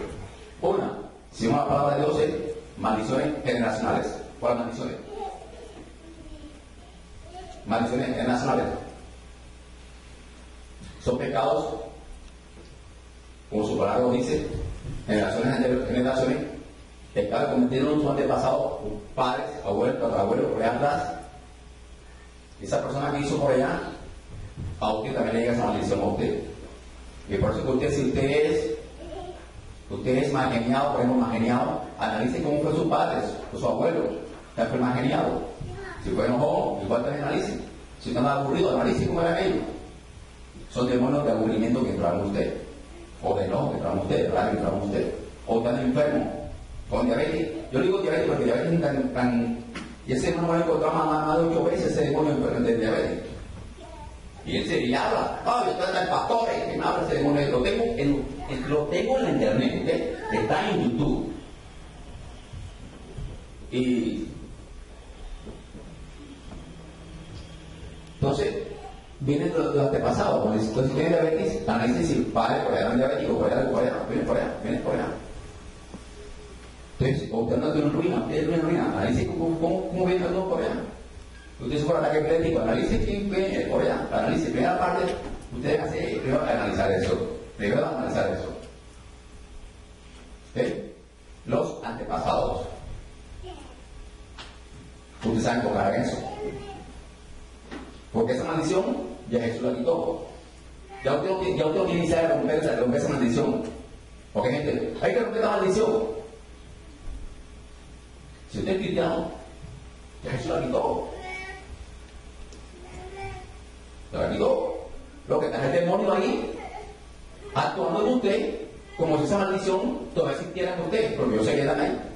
Una, según la palabra de Dios, es maldiciones generacionales. ¿Cuáles maldiciones? Maldiciones generacionales. Son pecados, como su palabra lo dice, generaciones anteriores, generaciones, pecados cometidos en sus antepasados, padres, abuelos, tatarabuelos, por atrás. Esa persona que hizo por allá, a usted también le llega esa maldición a usted. Y por eso que usted, si usted es, usted es más geniado, por ejemplo, analice cómo fue sus padres, o su abuelo, que fue más geniado. Si fue enojado, igual también analice. Si está más aburrido, analice cómo era ellos. Son demonios de aburrimiento que entraron en usted. O de no, que entraron en usted, de rabia que entraron en usted. O están enfermos, con diabetes. Yo digo diabetes porque diabetes es tan, y ese demonio lo encontrado más, de ocho veces ese demonio enfermo de diabetes. Y él se habla, ah, yo estoy el pastor, eh, que me habla ese demonio, lo tengo en, en- lo tengo en la internet, está en YouTube. Y entonces, viene de los antepasados, cuando dice, entonces si tiene diabetes, analice si el padre por allá es diabético, por allá, por allá, viene por allá, viene por allá. Entonces, o usted no ruina, tiene ruina, analice cómo, cómo, cómo viene todo por allá. Usted al ataque epiléptico, analice quién viene por allá, analice, primera parte, usted hace, primero analizar eso, primero analizar eso. Los antepasados. Ustedes saben tocar eso. Porque esa maldición ya Jesús la quitó. Ya usted, ya usted tiene necesidad de romper esa, romper esa maldición. Porque gente, hay que romper la maldición. Si usted es cristiano, ya Jesús la quitó. La quitó. Lo que está el demonio ahí, actuando en usted, como si esa maldición todavía existiera en usted, porque yo sé que ahí.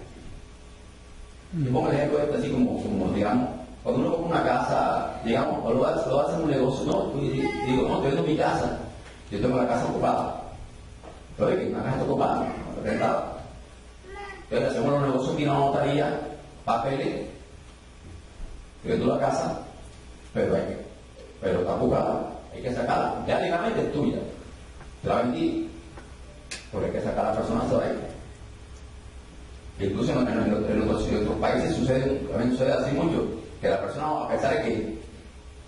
Yo pongo el ejemplo de esto así como, digamos, cuando uno compra una casa, digamos, o lo va, lo va a hacer un negocio, no, yo digo, no, estoy en mi casa, yo tengo la casa ocupada. Pero que una casa está ocupada, no rentada. Entonces hacemos los negocios en una notaría, papeles, vendo la casa, pero hay que, pero está ocupada, hay que sacarla, ya legalmente es tuya. Te la vendí, porque hay que sacar a la persona de ahí. Incluso en, en, en, otros, en, otros, países sucede, también sucede así mucho, que la persona, a pesar de que,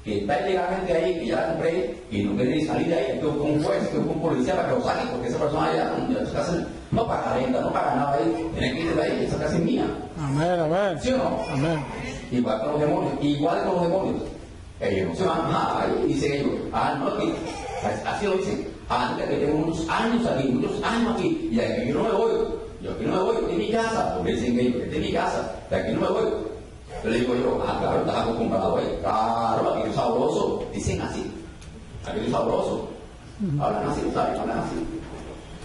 que está ilegalmente ahí, que ya la compré, y no quiere salir de ahí, buscar un juez, buscar un policía para que lo saque, porque esa persona ya, ya su casa no paga renta, no paga nada ahí, tiene que irse de ahí, esa casa es mía.
Amén, amén.
¿Sí o no?
Amén.
Igual con los demonios, igual con los demonios. Ellos no se van nada, ahí dicen ellos, ah, no, aquí, así lo dicen, ah, que tengo muchos años aquí, muchos años aquí, y aquí yo no me voy. Yo aquí no me voy, es mi casa, porque dicen que esta es mi casa, de aquí no me voy. Yo le digo yo, ah, claro, estás acostumbrado ahí, claro, aquí es sabroso, dicen así, aquí es sabroso, hablan así, ¿saben? Hablan así.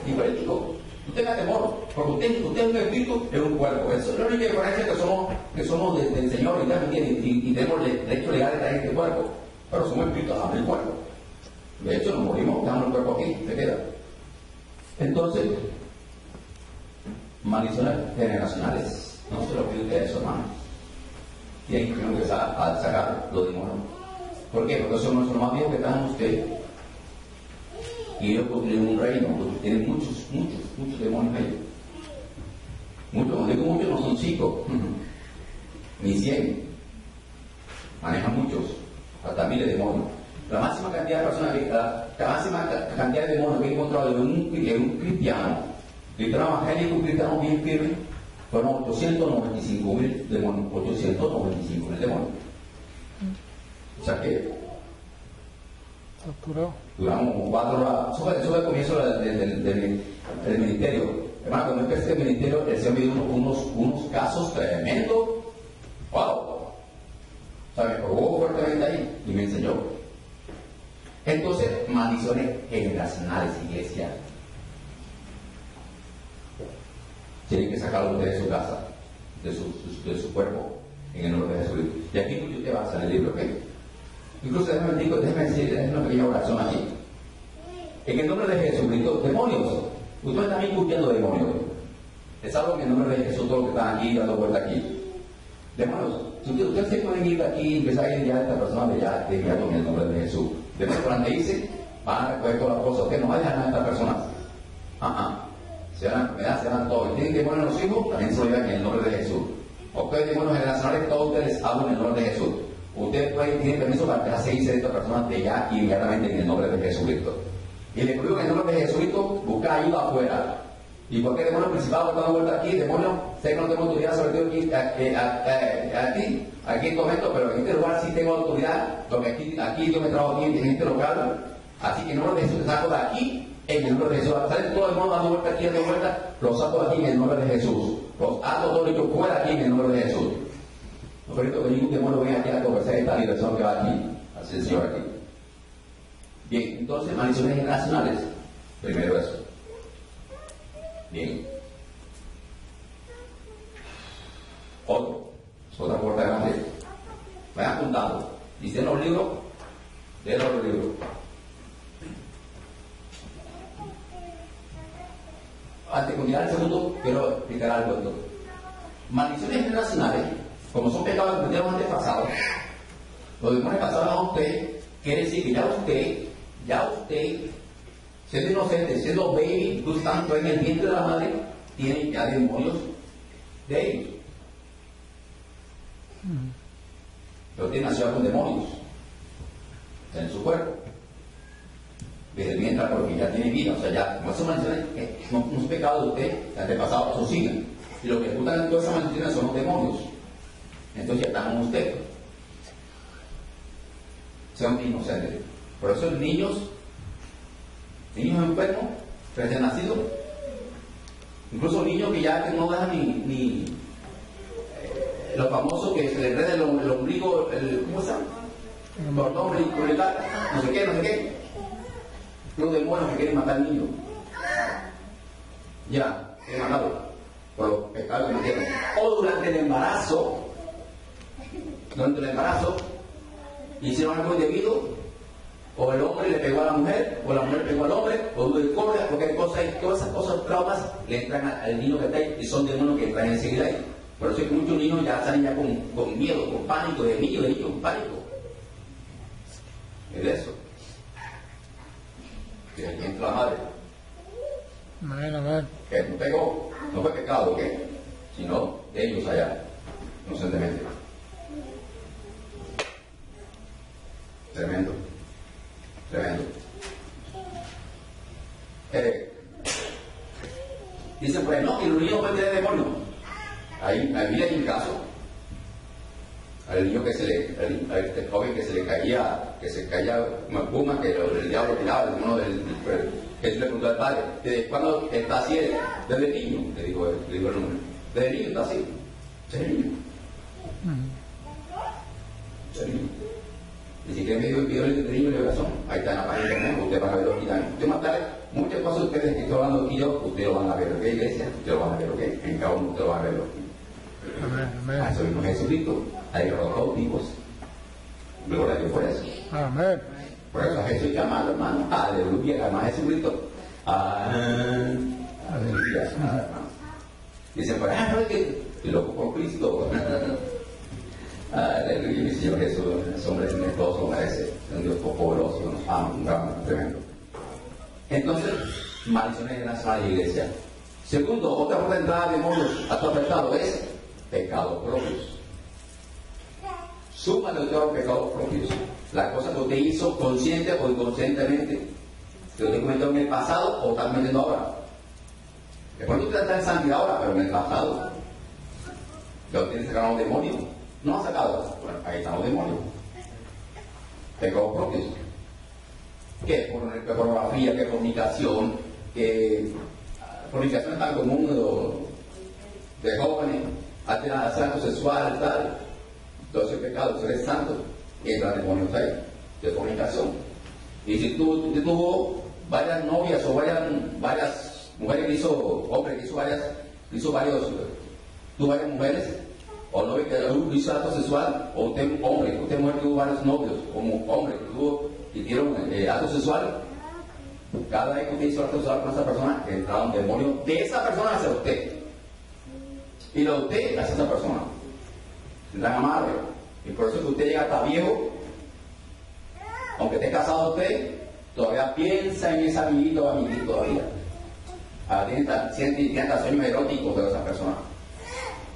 Y yo le digo, no tenga temor, porque usted, usted es un espíritu en un cuerpo. Eso es la única diferencia que somos, que somos de, del Señor y, también, y, y, tenemos el derecho legal de este cuerpo, pero somos espíritus en el cuerpo. De hecho, nos morimos, dejamos el cuerpo aquí, se queda. Entonces, maldiciones generacionales. No se lo pide eso, hermano. Y ahí tenemos que empezar a sacar los demonios. ¿Por qué? Porque son nuestros más viejos que están en usted. Y ellos construyen un reino, porque tienen muchos, muchos, muchos demonios ellos. Muchos, cuando digo muchos, no son cinco, [LAUGHS] ni cien. Manejan muchos, hasta miles de demonios. La máxima cantidad de personas, la, la máxima cantidad de demonios que he encontrado en en un cristiano cristiano evangélico, cristiano bien firme, fueron 895 mil demonios, 895 mil demonios. O sea que duramos cuatro horas, eso fue, eso fue el comienzo del, del, del, del ministerio. Hermano, cuando empecé el ministerio, el Señor me dio unos, unos casos tremendos. ¡Wow! O sea, me probó fuertemente ahí y me enseñó. Entonces, maldiciones generacionales, iglesia. Tienen que sacarlo de su casa, de su, su, de su cuerpo, en el nombre de Jesucristo. Y aquí muchos te vas a el libro, ¿ok? Incluso déjame, déjame decir, déjame una pequeña oración aquí. En el nombre de Jesucristo, demonios, ustedes están incurriendo demonios. Es algo que en el nombre de Jesús, todos los que están aquí, dando vuelta aquí. Demonios, ustedes, se pueden ir aquí y empezar a ir ya a esta persona de ya, de inmediato en el nombre de Jesús. Demonios, cuando dice, van a recoger todas las cosas, ustedes no vayan a estas personas. Ajá se dan enfermedad, se dan todo. Y tienen que poner los hijos, también se lo llevan en el nombre de Jesús. Ustedes, demonios generacionales, hablan en el nombre de Jesús. Ustedes pueden, tienen permiso para que seguirse de esta persona de ya inmediatamente en el nombre de Jesucristo. Y le que en el nombre de Jesucristo, busca ayuda afuera. ¿Y qué demonio principal dando vuelta aquí? Demonio, sé que no tengo autoridad sobre ti aquí, aquí, aquí en tu momento, pero en este lugar sí tengo autoridad, porque aquí, aquí yo me trabajo aquí en este local. Así que en el nombre de Jesús te saco de aquí en el nombre de Jesús. Salen todo el mundo dando vuelta aquí, dando vuelta, los saco de aquí en el nombre de Jesús. Los ato todos ellos fuera aquí en el nombre de Jesús. Permito que ningún demonio venga aquí a conversar esta dirección que va aquí. Así el aquí. Bien, entonces, maldiciones generacionales. Primero eso. Bien. Otro. Es otra puerta grande. Vayan apuntando. Dicen los libros. De los libros. antes de continuar el segundo, quiero explicar algo. Maldiciones generacionales, como son pecados que cometieron antepasados, los demonios pasaron a usted, quiere decir que ya usted, ya usted, siendo inocente, siendo baby, incluso tanto en el vientre de la madre, tiene ya demonios de ellos. Pero usted nació con demonios en su cuerpo desde mientras porque ya tiene vida, o sea, ya, como esas maldiciones, eh, no, es pecado de usted, de antepasado, eso sigue. Y lo que ejecutan todas esas maldiciones son los demonios. Entonces ya están con usted. Sean inocentes. Por eso niños, niños enfermos, recién nacidos, Incluso niños que ya que no dejan ni, ni eh, lo famoso que se le enreda el, el ombligo, el, ¿cómo se llama? El cordón umbilical, no sé qué, no sé qué. Los demonios que quieren matar al niño. Ya, he matado por los pecados que metieron. O durante el embarazo, durante el embarazo, hicieron algo indebido, o el hombre le pegó a la mujer, o la mujer pegó al hombre, o hubo discordia, cualquier cosa, y todas esas cosas, traumas, le entran al niño que está ahí, y son demonios que entran enseguida ahí. Por eso es que muchos niños ya salen ya con, con miedo, con pánico, de niño, de niño, con pánico. Es de eso. Que ahí entra la madre.
Amén.
Que no pegó, no fue pecado, ¿qué? Sino de ellos allá, inocentemente. Tremendo. Tremendo. Eh, dicen, pues no, que los niños pueden tener demonios. Ahí, ahí hay un caso. Al niño que se le, al- a este joven que se le caía, que se caía una espuma, que lo- el diablo tiraba, el demonio del, del- que le preguntó al padre, ¿desde cuándo está así? Desde niño, le dijo, él, le el hombre. Desde niño está así niño. Desde niño. Ni siquiera me dio el video del niño de razón. Ahí está en la página de internet, ustedes van a verlo aquí también. Usted más tarde, muchas cosas ustedes que estoy hablando aquí yo, ustedes lo van a ver, ¿ok, iglesia? Ustedes lo van a ver, ¿ok? En cada uno ustedes lo van a verlo aquí.
Amén,
A
amén.
eso mismo Jesucristo, ahí los cautivos. Gloria a Dios por eso.
Amén.
Por eso a Jesús llamado, hermano. Aleluya, llama a Jesucristo. Ah, Aleluya, hermano. Dicen, pues, ah, no es que estoy loco por Cristo. Aleluya, mi Señor Jesús, ese hombre talentoso, merece, un Dios poderoso, nos ama, un gran tremendo. Entonces, maldiciones en la sala de la iglesia. Segundo, de demonios a tu afectado es pecados propios. Súmale a los pecados propios. La cosa que usted hizo consciente o inconscientemente. Que usted cometió en el pasado o está cometiendo ahora. De pronto usted está en santidad ahora, pero en el pasado. Ya usted sacado un demonio. No ha sacado. Bueno, ahí están los demonios. Pecados propios. ¿Qué? Pornografía, que fornicación, que fornicación tan común de, de jóvenes, hacer acto sexual, tal. Todo ese pecado, ser santo, y el demonio ahí, de fornicación. Y si tú, tú tuvo varias novias o varias, varias mujeres que hizo, hombre que hizo varias, hizo varios, tuvo varias mujeres, o novia que hizo acto sexual, o usted hombre, usted mujer tuvo varios novios, como hombre que tuvo, que hicieron eh, acto sexual, cada vez que usted hizo acto sexual con esa persona, entraba un demonio de esa persona hacia usted. Y lo de usted hacia esa persona. Tendrán amarre. Y por eso que usted llega hasta viejo, aunque esté casado usted, todavía piensa en ese amiguito o amiguito todavía. Ah, tiene tan- siente tiene sueños eróticos de esa persona.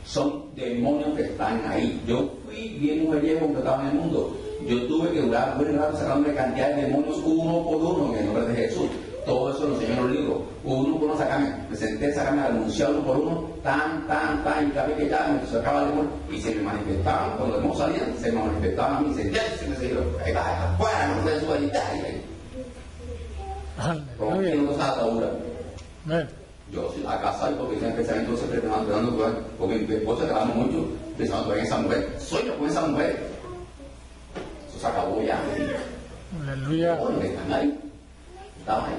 Son demonios que están ahí. Yo fui bien mujeriego cuando estaba en el mundo. Yo tuve que durar buen rato sacándome cantidad de demonios uno por uno en el nombre de Jesús. Todo eso lo enseñó en los libros. Uno por uno sacarme, me senté, sacarme anunciar uno por uno, tan, tan, tan, y cada vez que ya me sacaba el demonio y se me manifestaban, cuando los demonios salían, se me manifestaban a mí, se, ya, se me siguieron, ahí va, afuera, no se suba y ahí, rompiendo
Aleluya.
esas ataduras.
Amén.
Yo sí, acá salgo porque tenía pensamiento siempre pensando, porque mi esposa trabajamos mucho pensando en esa mujer. Sueño con esa mujer. Se acabó ya.
Aleluya.
Están ahí. Estaban ahí.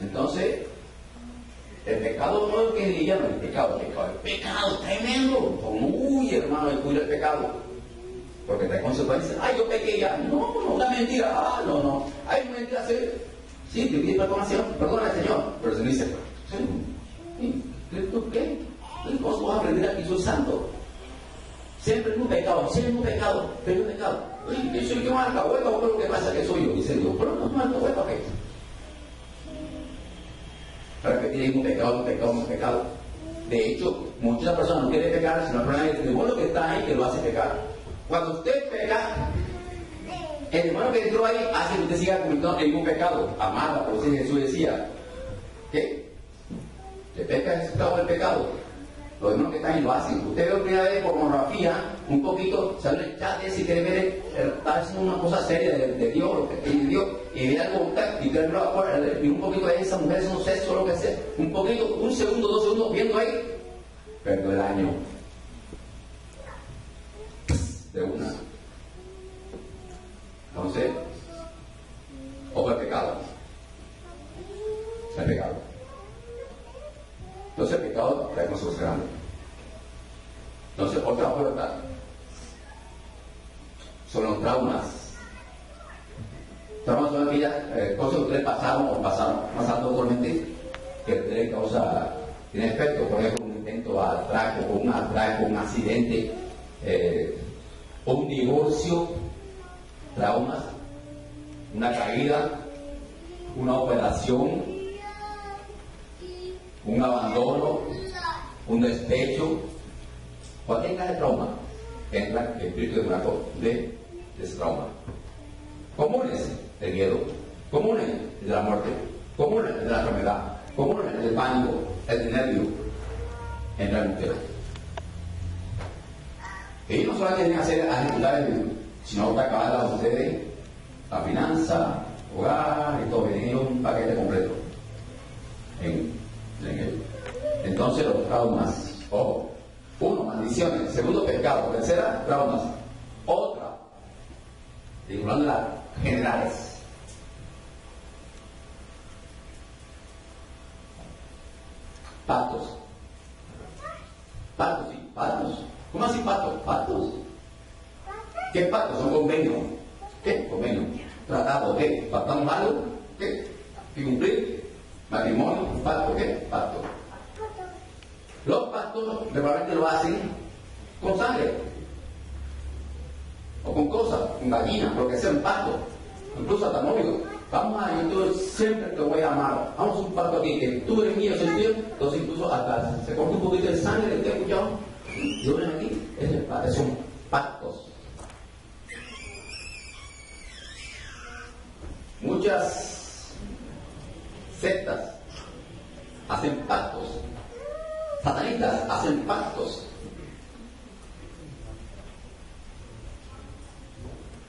Entonces, el pecado no es que llaman el pecado, el pecado, el pecado tremendo. Uy, hermano, cuida el pecado. Porque trae consecuencias. Ay, yo pequé ya. No, no, una mentira. Ah, no, no. Hay una mentira. Sí, sí te pide perdonación. Perdona, Señor. Pero se dice, ¿tú qué? ¿Cómo vas a aprender aquí? Soy santo. Siempre en un pecado, siempre en un pecado, pero en un pecado. Uy, yo soy yo alcahueta, o lo que pasa que soy yo. Dice Dios, pero no es alcahueta, ¿qué? repetir un pecado, un pecado, un pecado. De hecho, muchas personas no quieren pecar, sino el problema es el demonio que está ahí que lo hace pecar. Cuando usted peca, el demonio que entró ahí hace que usted siga cometiendo el mismo pecado. Amada, por eso Jesús decía, ¿qué? Que peca es esclavo del pecado. Los demás que están ahí lo hacen. Usted ve primera vez pornografía, un poquito, sale el chat si quiere ver, eh, haciendo una cosa seria de, Dios, lo que de Dios, y ve algo y usted y un poquito de esa mujer, es un sexo, lo que sea, un poquito, un segundo, dos segundos viendo ahí, perdió el año. De una. Entonces, o el pecado. El pecado. Entonces el pecado trae consecuencias. Entonces, otra puerta son los traumas. Traumas son aquellas eh, cosas que ustedes pasaron o pasaron pasando actualmente que ustedes causa, tiene efecto, por ejemplo, un intento de atraco, un atraco, un accidente, eh, un divorcio, traumas, una caída, una operación, un abandono, un despecho, cualquier clase de trauma entra el espíritu de una de, de trauma. Comunes el miedo, comunes el de la muerte, comunes el de la enfermedad, comunes el del pánico, el del nervio, entra en usted. Ellos no solamente tienen que hacer ejecutar sino que acabar a ustedes la finanza, hogar y todo, venir un paquete completo en, en Entonces los traumas, ojo, uno, maldiciones, segundo, pecado, tercera, traumas, otra, vinculando las generales. Patos. Patos, sí, patos. ¿Cómo así patos? Patos. ¿Qué patos? Son convenios. ¿Qué? Convenio. Tratado, ¿qué? ¿Pacto malo? ¿Qué? ¿Y cumplir? Matrimonio, pacto, ¿qué? Pacto. Pactos regularmente lo hacen con sangre. O con cosas, con gallinas, lo que sea, un pacto. Incluso hasta novio. Vamos a, yo siempre te voy a amar. Vamos a un pacto aquí, que tú eres mío, soy. Entonces incluso hasta se corta un poquito de sangre, ¿te escuchado? Yo ven aquí, es son pactos. Muchas sectas hacen pactos. Satanistas hacen pactos.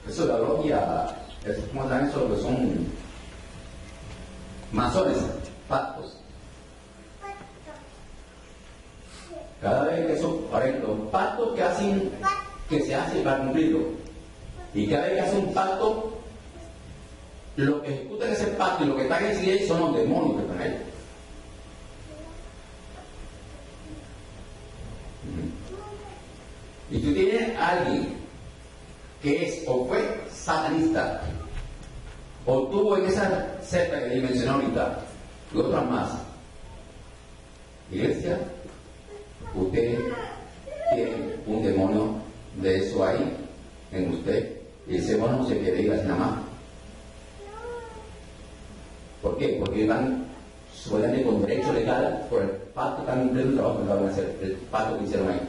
Eso de la logia, es como también eso lo que son masones, pactos. Cada vez que son, por ejemplo, pactos que hacen, que se hacen para cumplirlo. Y cada vez que hacen un pacto, lo que ejecutan ese pacto y lo que están en sí son los demonios que están ahí. Y tú tienes alguien que es o fue satanista, o tuvo en esa secta que mencioné ahorita, y otras más. Iglesia, usted tiene un demonio de eso ahí en usted, y ese demonio se quiere ir así nada más. ¿Por qué? Porque van solamente con derecho legal por el pacto tan cumplido el trabajo que van a hacer, el pacto que hicieron ahí.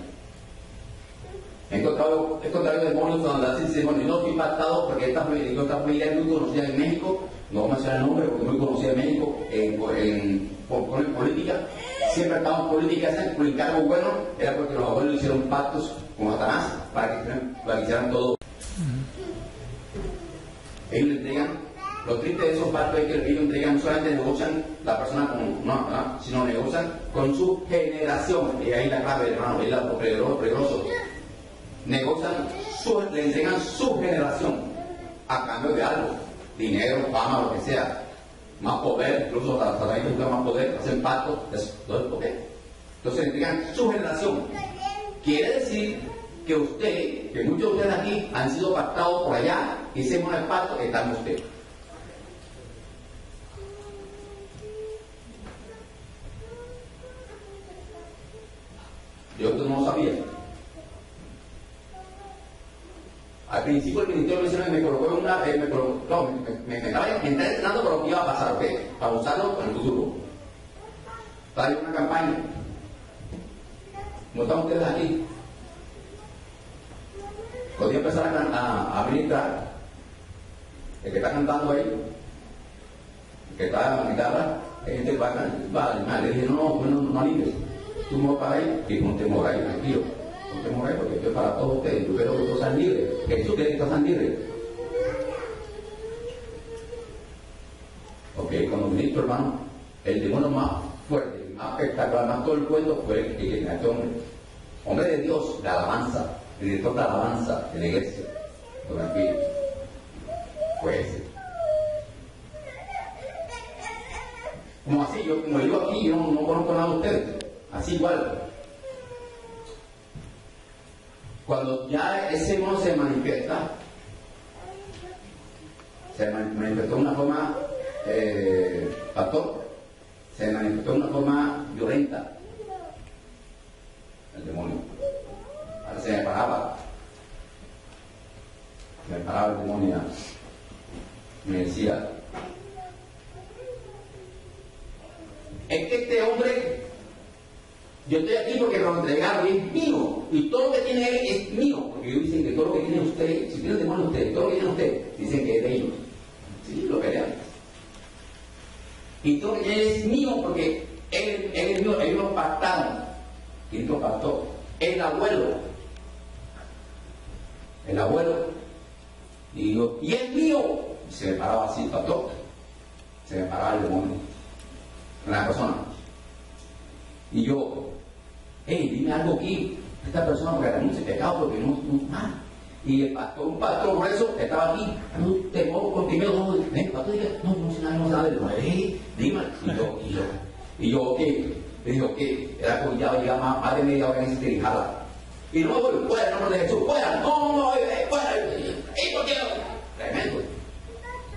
He encontrado, he encontrado demonios donde hacen demonios. No estoy pactado porque esta familia, es muy conocida en México, no vamos a mencionar el nombre porque muy conocida en México en, en, por, política. Siempre estamos en política, por encargo bueno, era porque los abuelos hicieron pactos con Satanás para que, para que hicieran todo. Ellos le entregan lo triste de esos pactos es que ellos entregan, no solamente negocian la persona con, no, no, sino negocian con su generación. Y ahí la clave, hermano, es lo peligroso. Negocian, su, le entregan su generación a cambio de algo. Dinero, fama, lo que sea. Más poder, incluso hasta ahí buscan más poder, hacen pactos, todo el poder. Entonces entregan su generación. Quiere decir que usted, que muchos de ustedes aquí han sido pactados por allá, hicimos el pacto, están ustedes. Yo no lo sabía. Al principio el Ministerio me colocó en una, eh, me, colocó, no, me, me, estaba entrenando para lo que iba a pasar, ¿ok? Para usarlo en el futuro. Para una campaña. ¿No están ustedes aquí? Podía empezar a, a, a militar. El que está cantando ahí, el que está en la guitarra, hay gente va a, va, le dije, no, no, no, no, no tú me vas ahí ponte temor ahí, tranquilo. Ponte temor ahí porque esto es para todos ustedes. Yo quiero que todos sean libres. Jesús quiere que todos sean. Ok, cuando ministro hermano, el demonio más fuerte, más espectacular, más todo el cuento fue el que este hombre. Hombre de Dios, de alabanza, el director de alabanza de la iglesia, tranquilo. Fue ese. Como así, yo como digo aquí, yo no, conozco nada de ustedes. Así igual. Cuando ya ese mono se manifiesta, se manifestó de una forma, eh, pastor, se manifestó de una forma violenta. El demonio. Ahora se me paraba. Se me paraba el demonio. Me decía, es que este hombre, yo estoy aquí porque lo entregaron y es mío, y todo lo que tiene él es mío, porque ellos dicen que todo lo que tiene usted, si tiene demonio usted, todo lo que tiene usted, dicen que es de ellos. Sí, lo pelean. Y todo lo que tiene es mío porque él, él es mío, ellos lo pactaron. ¿Quién lo pactó? El abuelo. El abuelo. Y digo, y es mío. Y se me paraba así, pastor. Se me paraba el demonio la persona. Y yo, hey, dime algo aquí. Esta persona que renuncie pecado porque no es mal. Y el pastor, un pastor por eso estaba aquí, no te pongo con primero, no, ven, pastor, diga, no, no sé nada, no sabe, no, hey, dime. Y yo, y yo, y yo, ok, le dije, ok, era con ya, ya más, más de media hora en ese tirijada. Y no voy, fuera, no nombre de Jesús, fuera, no, no, eh, fuera, ¿y por qué? Tremendo.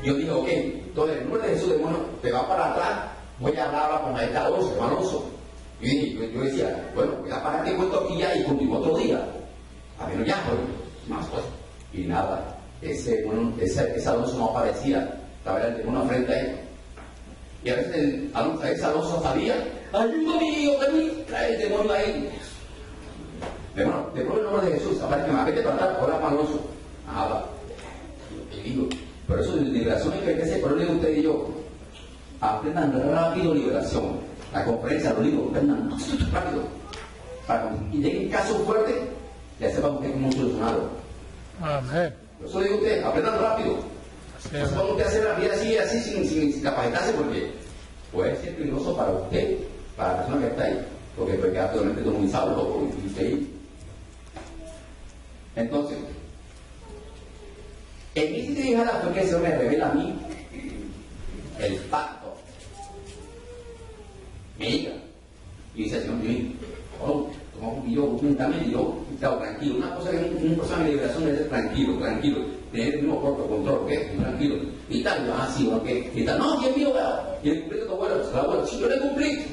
Yo dije, ok, entonces el nombre de Jesús, demonio, te va para atrás voy a hablar con el Alonso, hermano Alonso. Y yo, decía, bueno, voy a parar este cuento aquí ya y continúo otro día. A menos ya, pues, más pues. Y nada, ese, bueno, ese, ese Alonso no aparecía, estaba demonio frente a él. Y a veces el, ese Alonso sabía, ayúdame, yo mí, trae el demonio ahí. Demonio, de el nombre de Jesús, aparece más, vete para atrás, ahora para Alonso. Nada. Yo digo, pero eso de liberación hay que hacer, por eso le digo a usted y yo, aprendan rápido liberación. La conferencia, lo digo, aprendan rápido. Para cuando lleguen casos fuertes, ya sepamos que hemos solucionado. Amén. Eso digo usted, aprendan rápido. No sepamos que hacer la vida así, así, sin, sin, capacitarse, porque puede ser peligroso para usted, para la persona que está ahí, porque puede quedar totalmente demonizado, loco, y usted Entonces, en mi fue el Señor me revela a mí el pacto me diga. Y dice el Señor, oh, como yo mentalmente yo estaba tranquilo. Una cosa que un, un proceso de liberación es tranquilo, tranquilo, tener el mismo corto control, ¿ok? Tranquilo. Y tal, yo, ah, sí, ok. Y tal, no, ¿quién mío, vea? Y le cumplí a tu abuelo, la abuela, sí, yo le cumplí.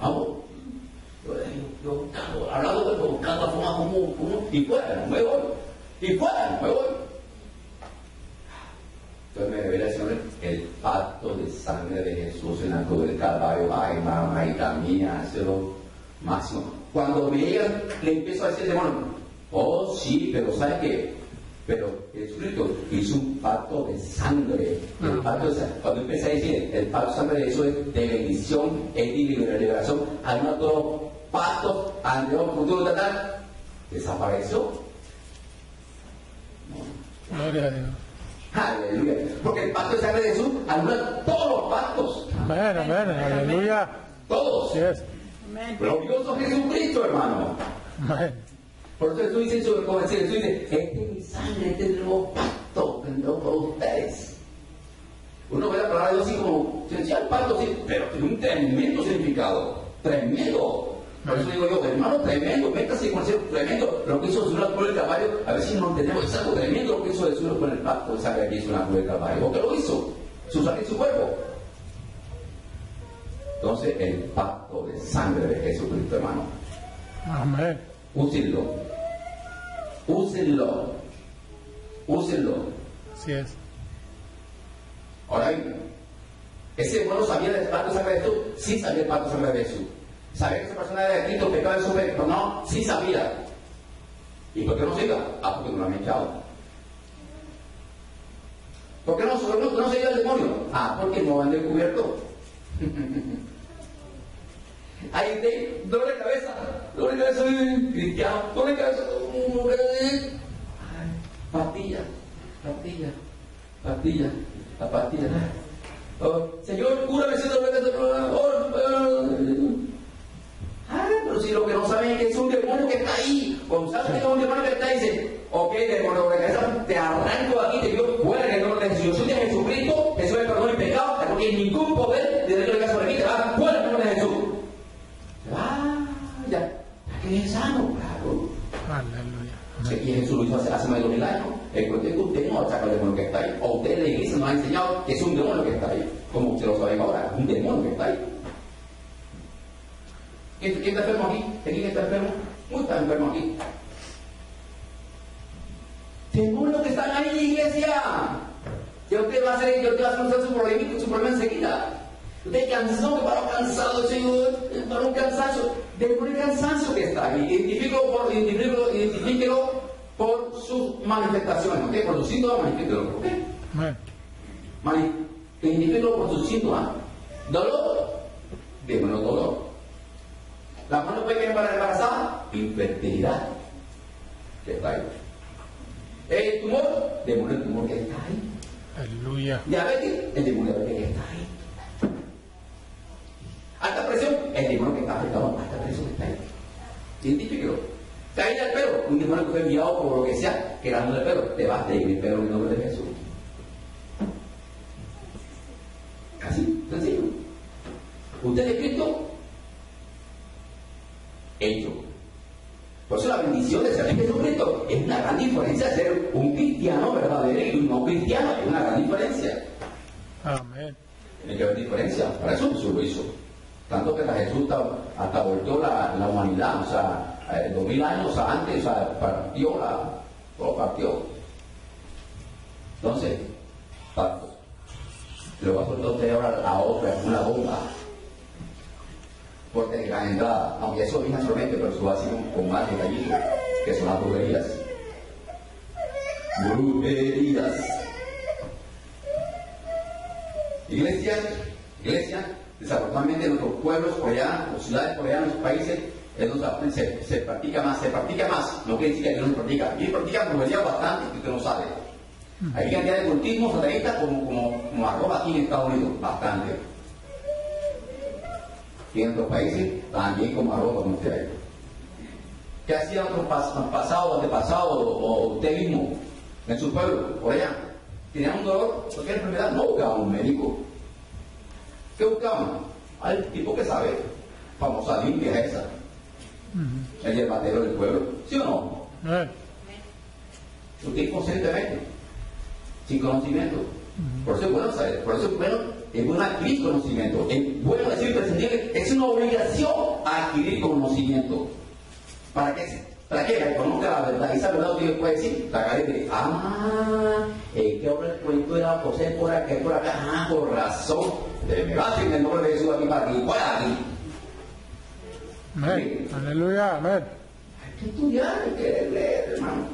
Vamos. Yo, yo, yo, hablando de buscando la forma como, como, y fuera, me voy. Y fuera, me voy. Entonces me revela el pacto de sangre de Jesús en la cruz del Calvario. Ay, mamá, mía, lo máximo. Cuando me llega, le empiezo a decir demonio, oh sí, pero ¿sabe qué? Pero Jesucristo hizo un pacto de sangre. El pacto de sangre. Cuando empecé a decir, el pacto de sangre de Jesús es de bendición, es de liberación. Hay otro pacto anterior, futuro, tal, desapareció.
Gloria a Dios.
Aleluya. Porque el pacto de sangre de Jesús anula todos los pactos.
Amén, amén, aleluya.
Todos.
Yes.
Glorioso Jesucristo, hermano.
Amén.
Por eso Jesús dice, sobre, decía Jesús dice, este es mi sangre, este es el nuevo pacto que con ustedes. Uno ve la palabra de Dios así como, se decía el pacto, sí, pero tiene un tremendo significado. Tremendo. Por eso digo yo, hermano, tremendo, métase con ese tremendo. Lo que hizo Jesús por el caballo, a ver si no entendemos, es algo tremendo lo que hizo Jesús con el pacto de sangre que hizo la del caballo. ¿O qué lo hizo? Su sangre y su cuerpo. Entonces, el pacto de sangre de Jesucristo, hermano.
Amén.
Úsenlo. Úsenlo. Úsenlo.
Así es.
Ahora bien, ese hermano sabía del pacto de sangre de Jesús, sí sabía el pacto de sangre de Jesús. ¿Sabía que esa persona era escrito pecado de su pecado? No, sí sabía. ¿Y por qué no siga? Ah, porque no lo han echado. ¿Por qué no, no, no el demonio? Ah, porque no han descubierto. ahí de cabeza, dolor de cabeza, cristiano, de cabeza, ay, pastilla, pastilla, pastilla, la pastilla. Oh, Señor, cúrame ese de cabeza. Ah, pero si lo que no saben es que es un demonio que está ahí. Que es un demonio que está ahí, dice, ok, demonio de cabeza, te arranco aquí, te digo fuera en el nombre de Jesús. Yo soy de Jesucristo, Jesús me perdona el pecado, no tiene ningún poder de dentro de casa sobre mí, te va fuera en el nombre de Jesús. Ah, ya, que es sano, claro.
Aleluya.
Y Jesús lo hizo hace, hace más de dos mil años. El cuento es que usted no saca el demonio que está ahí. O usted en la iglesia nos ha enseñado que es un demonio que está ahí. Como usted lo sabe ahora, un demonio que está ahí. ¿Quién, quién está enfermo aquí? ¿Quién está enfermo? ¿Cómo está enfermo aquí? Demonios que están ahí en la iglesia. Que usted va a hacer, usted va a solucionar su problema, su problema enseguida. Usted cansado, que para cansado, Señor, para un cansancio. Demonio cansancio que está ahí. Identifíquelo por, identifíquelo, identifíquelo por sus manifestaciones. ¿ok? Por sus síntomas, manifíquelo. ¿ok? Mani- Identifíquelo por sus síntomas. Dolor, demonio dolor. La mano pequeña para la embarazada, infertilidad. Que está ahí. El tumor, demonio el tumor que está ahí.
Aleluya.
Diabetes, el demonio diabetes que está ahí. Alta presión, el demonio que está afectado alta presión que está ahí. Científico. Caída del pelo, un demonio que fue enviado por lo que sea, que era el pelo, te vas de ir el pelo en el nombre de Jesús. Así, sencillo. Usted es Cristo, hecho. Por eso la bendición de ser Jesucristo es una gran diferencia de ser un cristiano verdadero y un no cristiano. Es una gran diferencia.
Amén.
Tiene que haber diferencia. Para eso Jesús lo hizo. Tanto que hasta Jesús hasta, volteó la, la humanidad, o sea, eh, dos mil años antes, o sea, partió la, todo partió. Entonces. Le voy a soltar a usted ahora a otra, una bomba. Fuerte de gran entrada, aunque eso viene solamente, pero eso va así con, con más detallito, que son las brujerías. Brujerías. Iglesia, iglesia, desafortunadamente en nuestros pueblos por allá, o ciudades por allá, en países, es donde se, se practica más, se practica más, no quiere decir que no se practica, aquí practican brujería bastante, que usted no sabe. Hay cantidad de cultismo satanistas como, como, como arroba aquí en Estados Unidos, bastante. Y en otros países también como arroba como usted. ¿Qué hacía otro pas- pasado, antepasado o usted mismo en su pueblo, por allá? Tenían un dolor, cualquier enfermedad, no buscaban un médico. ¿Qué buscaban? Al tipo que sabe, famosa limpia esa, el yerbatero del pueblo. ¿Sí o no?
Amén.
Usted inconscientemente, sin conocimiento. Por eso es bueno saber, por eso es bueno, es bueno adquirir conocimiento. Es bueno decir imprescindible, es una obligación adquirir conocimiento. ¿Para qué? ¿Para qué? Para que conozca la verdad. Esa verdad usted puede decir, la de, ah, eh, que ahora el cuento era José por acá, por acá, ah, por razón. Me va en el nombre de Jesús aquí para aquí, de aquí.
Amén. Aleluya. Amén.
Hay que estudiar, hay que leer, hermano.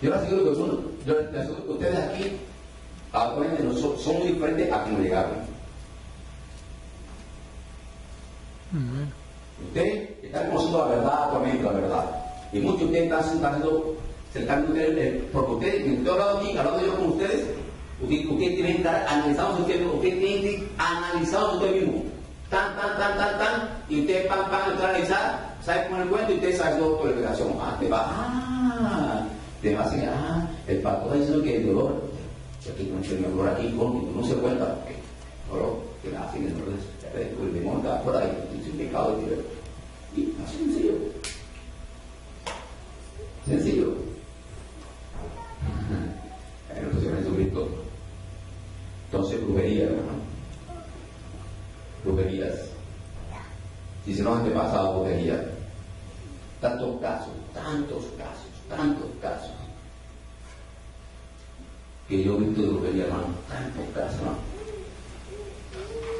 Yo les aseguro que son- yo les aseguro que ustedes aquí no son, son muy diferentes a como llegaron.
Amén.
Ustedes están conociendo la verdad actualmente, la verdad. Y muchos de ustedes están sentando, sentando ustedes, eh, porque ustedes, que estoy hablando aquí, hablando yo con ustedes, ustedes, ustedes tienen que estar analizando ustedes mismos, ustedes tienen que analizar ustedes mismos. Tan, tan, tan, tan, tan, y ustedes van, van a analizar, saben con el cuento y ustedes saben todo por la explicación. Ah, te va, ah, te va a decir, ah, el pastor está diciendo que el dolor, aquí con el dolor aquí, con no se cuenta, porque dolor, que nace en el dolor, el demonio está por ahí, un pecado, y y así sencillo. Sencillo. En nuestro Señor Jesucristo. Entonces, brujería, hermano. Brujerías. Si se nos han pasado brujería. Que yo he visto de brujería, hermano. Tantos casos, hermano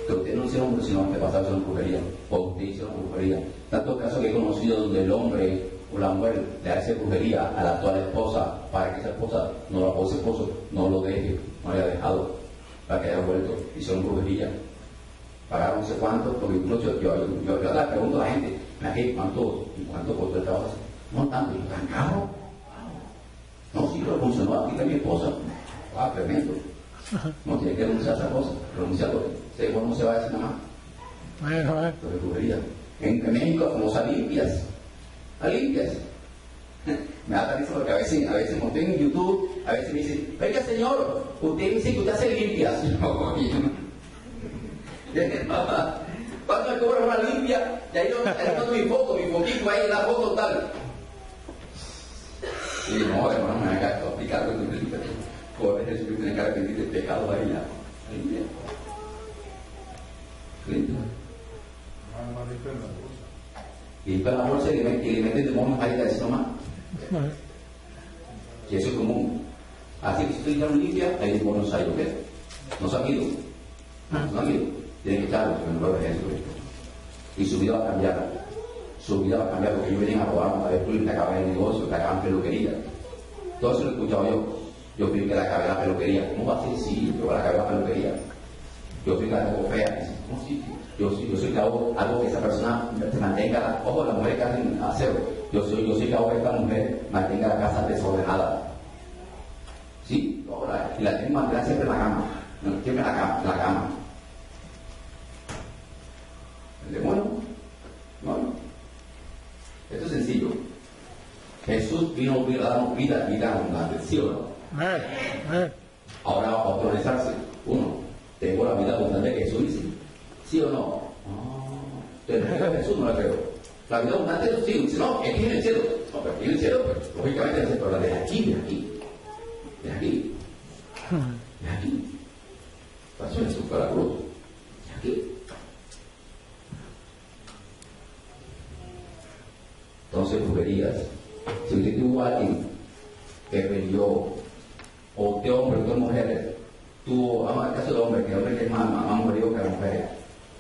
que usted no hicieron sino que pasaron brujería, o usted hicieron brujería. Tantos casos que he conocido donde el hombre o la mujer le hace brujería a la actual esposa para que esa esposa, no la o ese esposo, no lo deje, no haya dejado, para que haya vuelto, hicieron brujería. pagar no sé cuánto, porque incluso yo, yo, yo, yo le pregunto a la gente, ¿me ¿cuánto, cuánto costó el trabajo? No tanto, tan caro. No, sí, lo funcionó, aquí está mi esposa. Ah, tremendo. No tiene que renunciar a esa cosa, renunciar a lo no se va a decir nada más.
Bueno, bueno.
En, en México, como a limpias, a limpias. [LAUGHS] Me da risa porque a veces, a veces monté en YouTube, a veces me dicen, oiga señor, usted dice que usted hace limpias. [LAUGHS] [LAUGHS] ¿Cuánto me cobra una limpia? Y ahí yo tengo mi foto, mi foquito ahí, la foto tal. Y no, hermano, me haga explicar que tú por tiene que arrepentir del pecado ahí ya. Limpia. Limpia. Limpia la bolsa y le meten demonios ahí de estómago. Y eso es común. Así que si usted está limpia, hay demonios ahí, ¿ok? No se han ido. No han ido. Tienen que echarlos en el de Jesucristo. Y su vida va a cambiar. Su vida va a cambiar porque ellos vienen a robar a destruir, te acaban el negocio, te acaban peluquería. Todo eso lo he escuchado yo. Yo fui que la acabé la peluquería. ¿Cómo va a ser? Sí, yo la acabé la peluquería. Yo fui que la tengo fea. ¿Cómo sí? Yo, yo soy que hago algo que esa persona mantenga, ojo, las mujeres que hacen acero. Yo soy, yo soy que hago que esta mujer mantenga la casa desordenada. ¿Sí? Ahora, y la tengo mantener siempre en la cama. Siempre en la cama. En la cama. ¿El demonio? No. Esto es sencillo. Jesús vino a darnos vida, vida abundante, ¿sí o no? Ahora va a autorizarse. Uno, tengo la vida abundante que Jesús dice. ¿Sí o no? Ah, Jesús no la creo. La vida abundante sí, dice, no, aquí en el cielo. No, pero aquí en el cielo, pues, lógicamente, pero la de aquí, de aquí. De aquí. De aquí. Pasó Jesús para la cruz. De aquí. Entonces, brujerías. Si usted tuvo alguien que peleó, o de hombre o de mujeres, tuvo, vamos al caso de hombre, que hombre que es más, más, murió que las mujeres,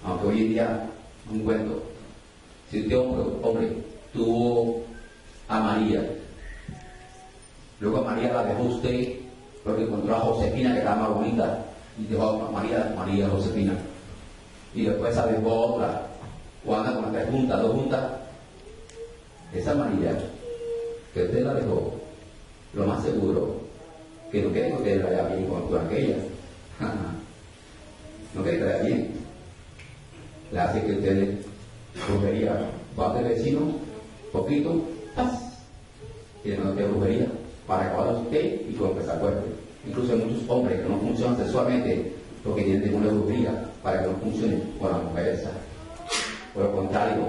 aunque hoy en día un cuento. Si usted hombre, hombre tuvo a María, luego a María la dejó usted porque encontró a Josefina que era más bonita y dejó a María, María Josefina. Y después dejó otra, o anda con tres juntas, dos juntas, esa María que usted la dejó, lo más seguro, que no quiere que usted la vaya bien con aquella. [LAUGHS] no quiere que la vaya bien. Le hace que usted brujería, va de vecino, poquito, ¡paz! y no tiene brujería, para acabar usted y con se acuerde. Incluso hay muchos hombres que no funcionan sexualmente porque tienen una brujería para que no funcione con la mujer esa. Por lo contrario,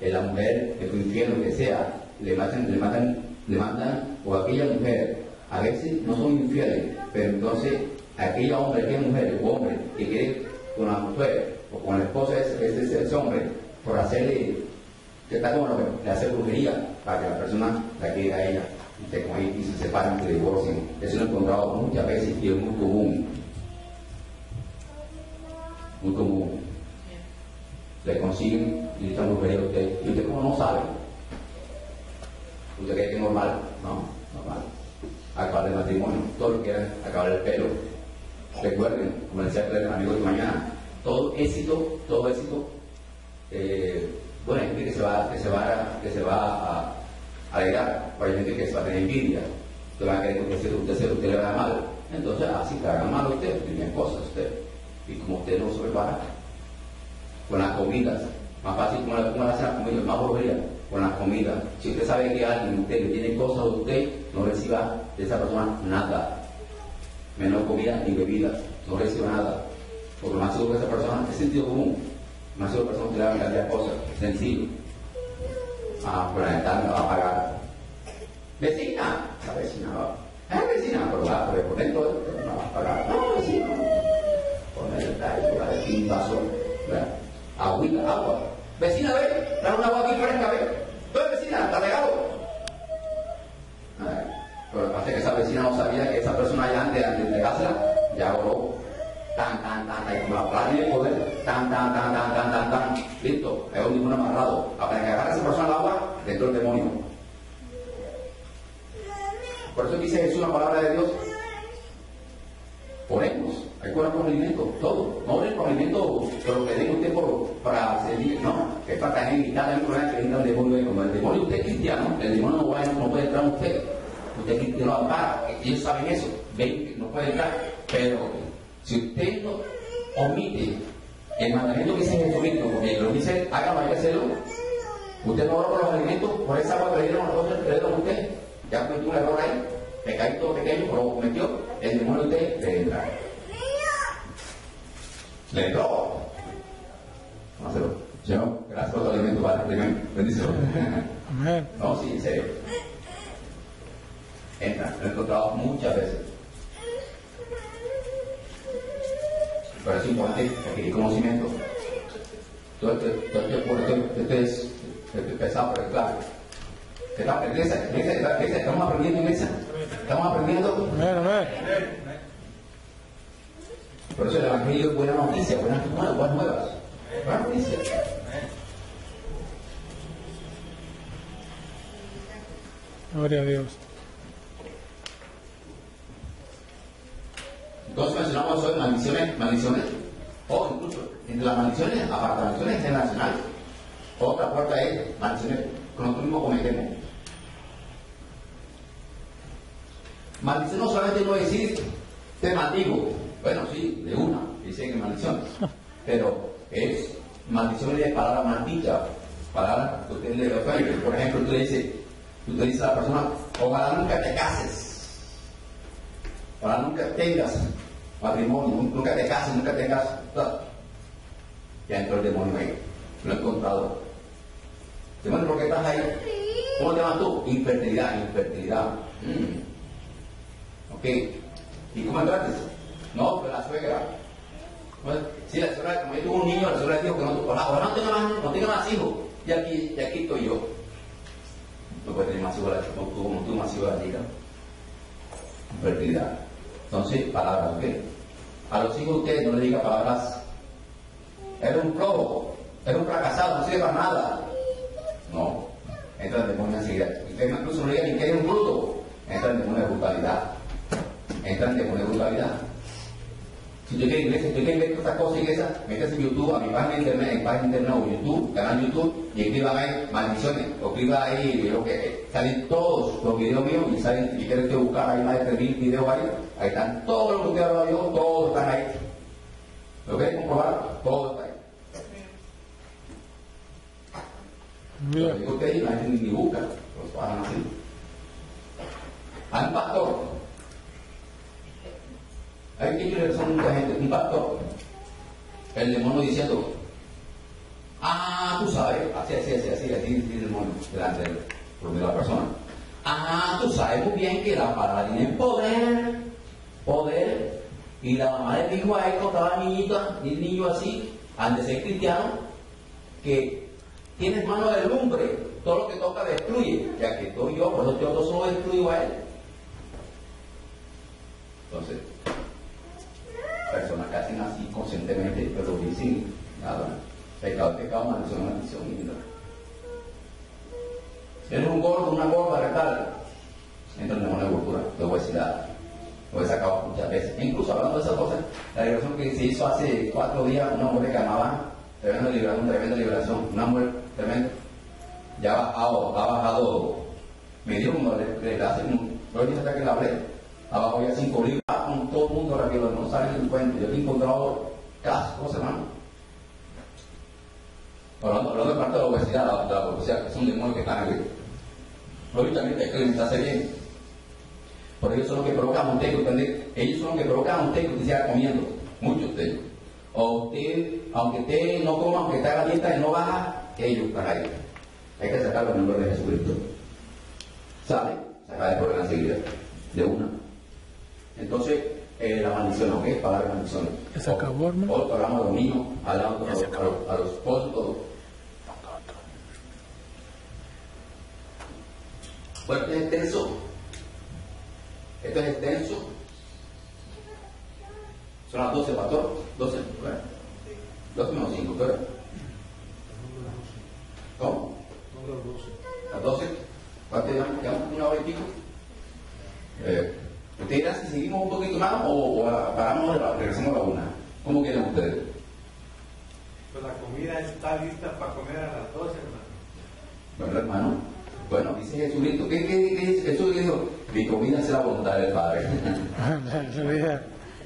la mujer, el infierno que sea, le matan, le matan, le mandan, o aquella mujer, a veces no son infieles, pero entonces aquella hombre, aquella mujer o hombre que quiere con la mujer o con la esposa de ese, ese, hombre, por hacerle, que está como le hace brujería para que la persona la quiera a ella y se, y se se divorcien. Eso lo he encontrado muchas veces y es muy común. Muy común. Le consiguen y están brujería a usted. Y usted como no sabe, ¿Usted cree que es normal? No, normal. Acabar el matrimonio, todo lo que era acabar el pelo. Recuerden, como decía el amigo de mañana, todo éxito, todo éxito, eh, bueno, hay gente que se va, que se va, que va a alegrar, o hay gente que se va a tener envidia, usted va a querer que usted, usted, le haga mal. Entonces, así que haga mal a usted, tiene cosas usted. Y como usted no se prepara, con las comidas, más fácil como la, como la, más volvería con la comida. Si usted sabe que alguien usted que tiene cosas de usted, no reciba de esa persona nada. Menos comida ni bebida, no reciba nada. Porque más seguro que esa persona es sentido común. Más seguro que esa persona te va a cosas, sencillo. Ah, por la me va a pagar. Vecina, la vecina va. Ah, vecina, pero va, por por dentro no va a pagar. No, vecina. Poner el tallo, va a decir un vaso. Agüita, agua. Vecina, ve, trae una agua aquí fresca, ve. Tú vecina, está regalo. Pero parece que esa no sabía que esa persona ya antes, de entregársela, ya oró. Tan, tan, tan, tan, como la plana de poder, tan, tan, tan, tan, tan, tan, tan, listo, es un ningún amarrado. Para que agarre a esa persona al agua, dentro del demonio. Por eso dice Jesús la palabra de Dios. Ponemos, Hay que orar por alimento, todo. No por alimento, pero que den usted por, para servir, no. Es para evitar la problema que entra el demonio. Como el demonio usted es cristiano, el demonio no, va, no puede entrar a usted. Usted cristiano ampara, ellos saben eso, ven que no puede entrar. Pero si usted no omite el mandamiento que dice Jesucristo, porque lo dice, hay que hacerlo, usted no ora por los alimentos, por esa agua que le dieron a nosotros, le dieron a usted, ya cometió un error ahí, pecadito pequeño, pero lo cometió, el demonio usted le entra. Le entró. Vamos a hacerlo. Señor, gracias por tu alimento, Padre. Bendícelo.
Amén.
No, sí, en serio. Entra, lo he encontrado muchas veces. Pero es importante adquirir conocimiento. Todo este, todo este, todo este, este es este es pesado, pero es claro. Estamos, iglesia, iglesia, iglesia, estamos aprendiendo, iglesia. Estamos aprendiendo. Por eso el Evangelio es buena noticia, buenas nuevas, buenas nuevas. Buenas noticias.
Gloria a Dios.
Entonces mencionamos hoy maldiciones, maldiciones, o incluso entre las maldiciones, aparte de maldiciones internacionales, otra puerta es maldiciones que nosotros mismos cometemos. Maldición no solamente no decir te maldigo, bueno sí, de una, dice que maldiciones, pero es maldiciones de palabras malditas, palabras que usted le ofende. Por ejemplo, usted le dice, usted dice a la persona, ojalá nunca te cases, ojalá nunca tengas matrimonio, nunca te cases, nunca tengas. Ya entró el demonio ahí, lo he encontrado. Demonio, ¿por qué estás ahí? ¿Cómo te llamas tú? Infertilidad, infertilidad. Ok. ¿Y cómo entraste? No, pues la suegra. Pues, sí, la suegra, como yo tuve un niño, la suegra dijo que no, ojalá no tenga más, no tenga más hijos. Y aquí, y aquí estoy yo. No puede tener más hijos como tú, como tú, más hijos la chica. Infertilidad. Entonces, palabras, ¿ok? A los hijos de ustedes no le diga palabras. Era un flojo, era un fracasado, no sirve para nada. No, entra el demonio enseguida. Usted incluso no le diga ni que es un bruto. Entra el demonio de brutalidad. Entra el demonio de brutalidad. Si usted quiere iglesia, si usted quiere ver estas cosas iglesia, métase en YouTube, a mi página de internet, en página de internet o YouTube, canal YouTube, y escriban ahí maldiciones, o escriban ahí lo que salen todos los videos míos y salen, si quieren que buscar ahí más de 3.000 videos ahí, ahí están todos los que usted ha hablado yo, todos están ahí. ¿Lo quieren comprobar? Todo está ahí. Lo
Bien.
digo usted la gente ni busca, los pagan así. Al pastor. Hay que ir a mucha gente, un pastor. El demonio diciendo, ah, tú sabes, así, así, así, así, así, el demonio delante de, la persona. Ah, tú sabes muy bien que la palabra tiene poder, poder. Y la mamá le dijo a él cuando estaba niñita, niño así, antes de ser cristiano, que tienes mano de lumbre, todo lo que toca destruye, ya que estoy yo, por eso yo no solo destruyo a él. Entonces, personas que hacen así conscientemente, pero dicen nada, pecado, pecado, maldición, maldición, y nada. Eres un gordo, una gorda, retal, entra en una cultura de obesidad. Lo he sacado muchas veces. E incluso hablando de esas cosas, la liberación que se hizo hace cuatro días, una mujer que amaba, tremenda liberación, tremenda liberación, una mujer tremenda, ya ha bajado, ha bajado, me dio como le, hace un, lo dije hasta que la hablé, ha bajado ya cinco libras, con todo el mundo que no sale en el cuento, yo he encontrado casos, ¿cómo se llama? Hablando, hablando de parte de la obesidad, la, la obesidad, que son demonios que están aquí. Lógicamente hay que alimentarse bien. Por ellos son los que provocan a usted que usted, ellos son los que provocan a usted que usted siga comiendo, muchos de ellos. O usted, aunque usted no coma, aunque está a la dieta y no baja, ellos están ahí. Hay que sacarlo en el nombre de Jesucristo. ¿Sabe? Sacar el problema enseguida, de una. Entonces, eh, la maldición, ¿ok? Pagar la maldición.
¿Ya se acabó, hermano?
Hoy hablamos a los niños, hablamos a los, a los, a los esposos, todo. Bueno, es extenso. Esto es extenso. Son las 12, pastor. 12, ¿verdad? 12 menos 5, ¿verdad? ¿Cómo? Las 12. ¿Cuánto llevamos? ¿Quedamos una hora y pico? Eh, ¿Ustedes dirán si seguimos un poquito más o, o paramos, regresamos a la una? ¿Cómo quieren ustedes?
Pues la comida está lista para comer a las 12, hermano.
Bueno, hermano. Bueno, dice Jesucristo. ¿Qué, qué, qué dice Jesús? dijo, mi comida es la voluntad del Padre.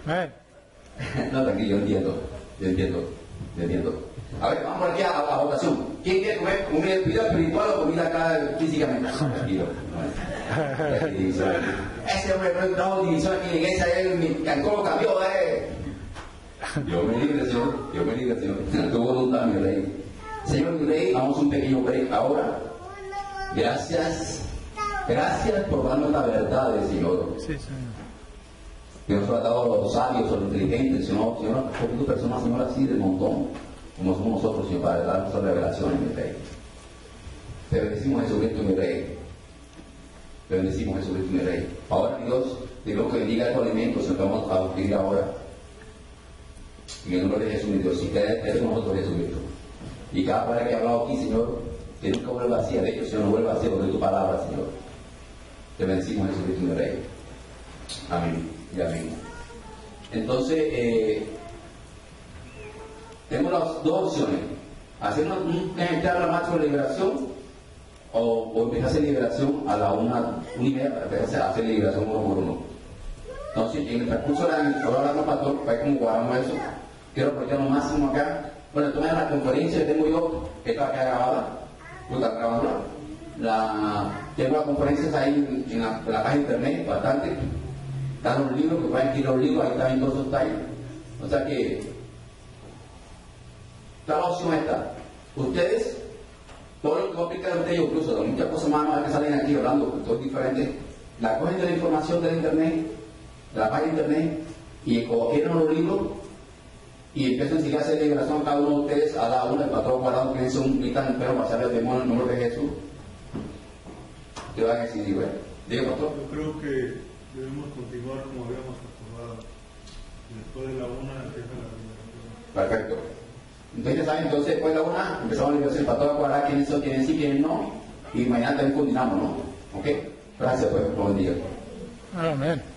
[LAUGHS] no, tranquilo, yo entiendo. Yo entiendo. Yo entiendo. A ver, vamos aquí a la votación. ¿Quién quiere comer comida espiritual o comida acá físicamente? Tranquilo. Ese hombre no trajo división aquí en la iglesia, él ¿cómo lo cambió, eh? Yo me libre, Señor. Yo me libre, Señor. Tu voluntad, mi rey. Señor, mi rey, vamos a un pequeño break ahora. Gracias. Gracias por darnos la verdad, Señor. Sí, Señor. Que nos ha dado a los sabios, a los inteligentes, Señor. Señor, a poquito personas, Señor, así del montón como somos nosotros, Señor Padre, darnos revelación revelaciones, mi Rey. Te bendecimos Jesucristo, mi Rey. Te bendecimos Jesucristo, mi Rey. Ahora, Dios, digo que bendiga estos alimentos que vamos a adquirir ahora. En el nombre de Jesús, mi Dios, y que es nosotros, Jesucristo. Y cada palabra que he hablado aquí, Señor, que nunca vuelva. De hecho, Señor, no vuelva vacía de tu palabra, Señor. Te bendecimos Jesucristo, mi Rey. Amén y amén. Entonces, eh, tenemos las dos opciones. Hacer un ejemplar más sobre liberación o, o, empezar a hacer liberación a la una, una y media para empezar hacer liberación uno por uno. Entonces, en el transcurso de la ahora hablando pastor, para cómo guardamos eso, quiero aprovechar lo máximo acá. Bueno, entonces la conferencia que tengo yo, que está acá grabada, grabando la, tengo las conferencias ahí en, la, página de internet, bastante. Están los libros, que pueden adquirir los libros, ahí también todos esos detalles. O sea que la opción está. Ustedes, todo lo que voy a ustedes, incluso las muchas cosas más que salen aquí hablando, porque todo es la cogen de la información del internet, de la página de internet, y cogieron los libros y empiezan a seguir a hacer liberación a cada uno de ustedes a la una, el patrón guardado que es un gritan pero pasarle el demonio en el nombre de Jesús. ¿Qué van a decidir? Bueno, diga, pastor.
Yo creo que debemos continuar como habíamos acordado. Después de la una empieza la liberación.
Perfecto. Entonces ya saben, entonces después de la una empezamos a liberación para toda cuadra quiénes son, quiénes sí, quiénes no, y mañana también continuamos, ¿no? ¿Ok? Gracias, pues, buen día.
Amén.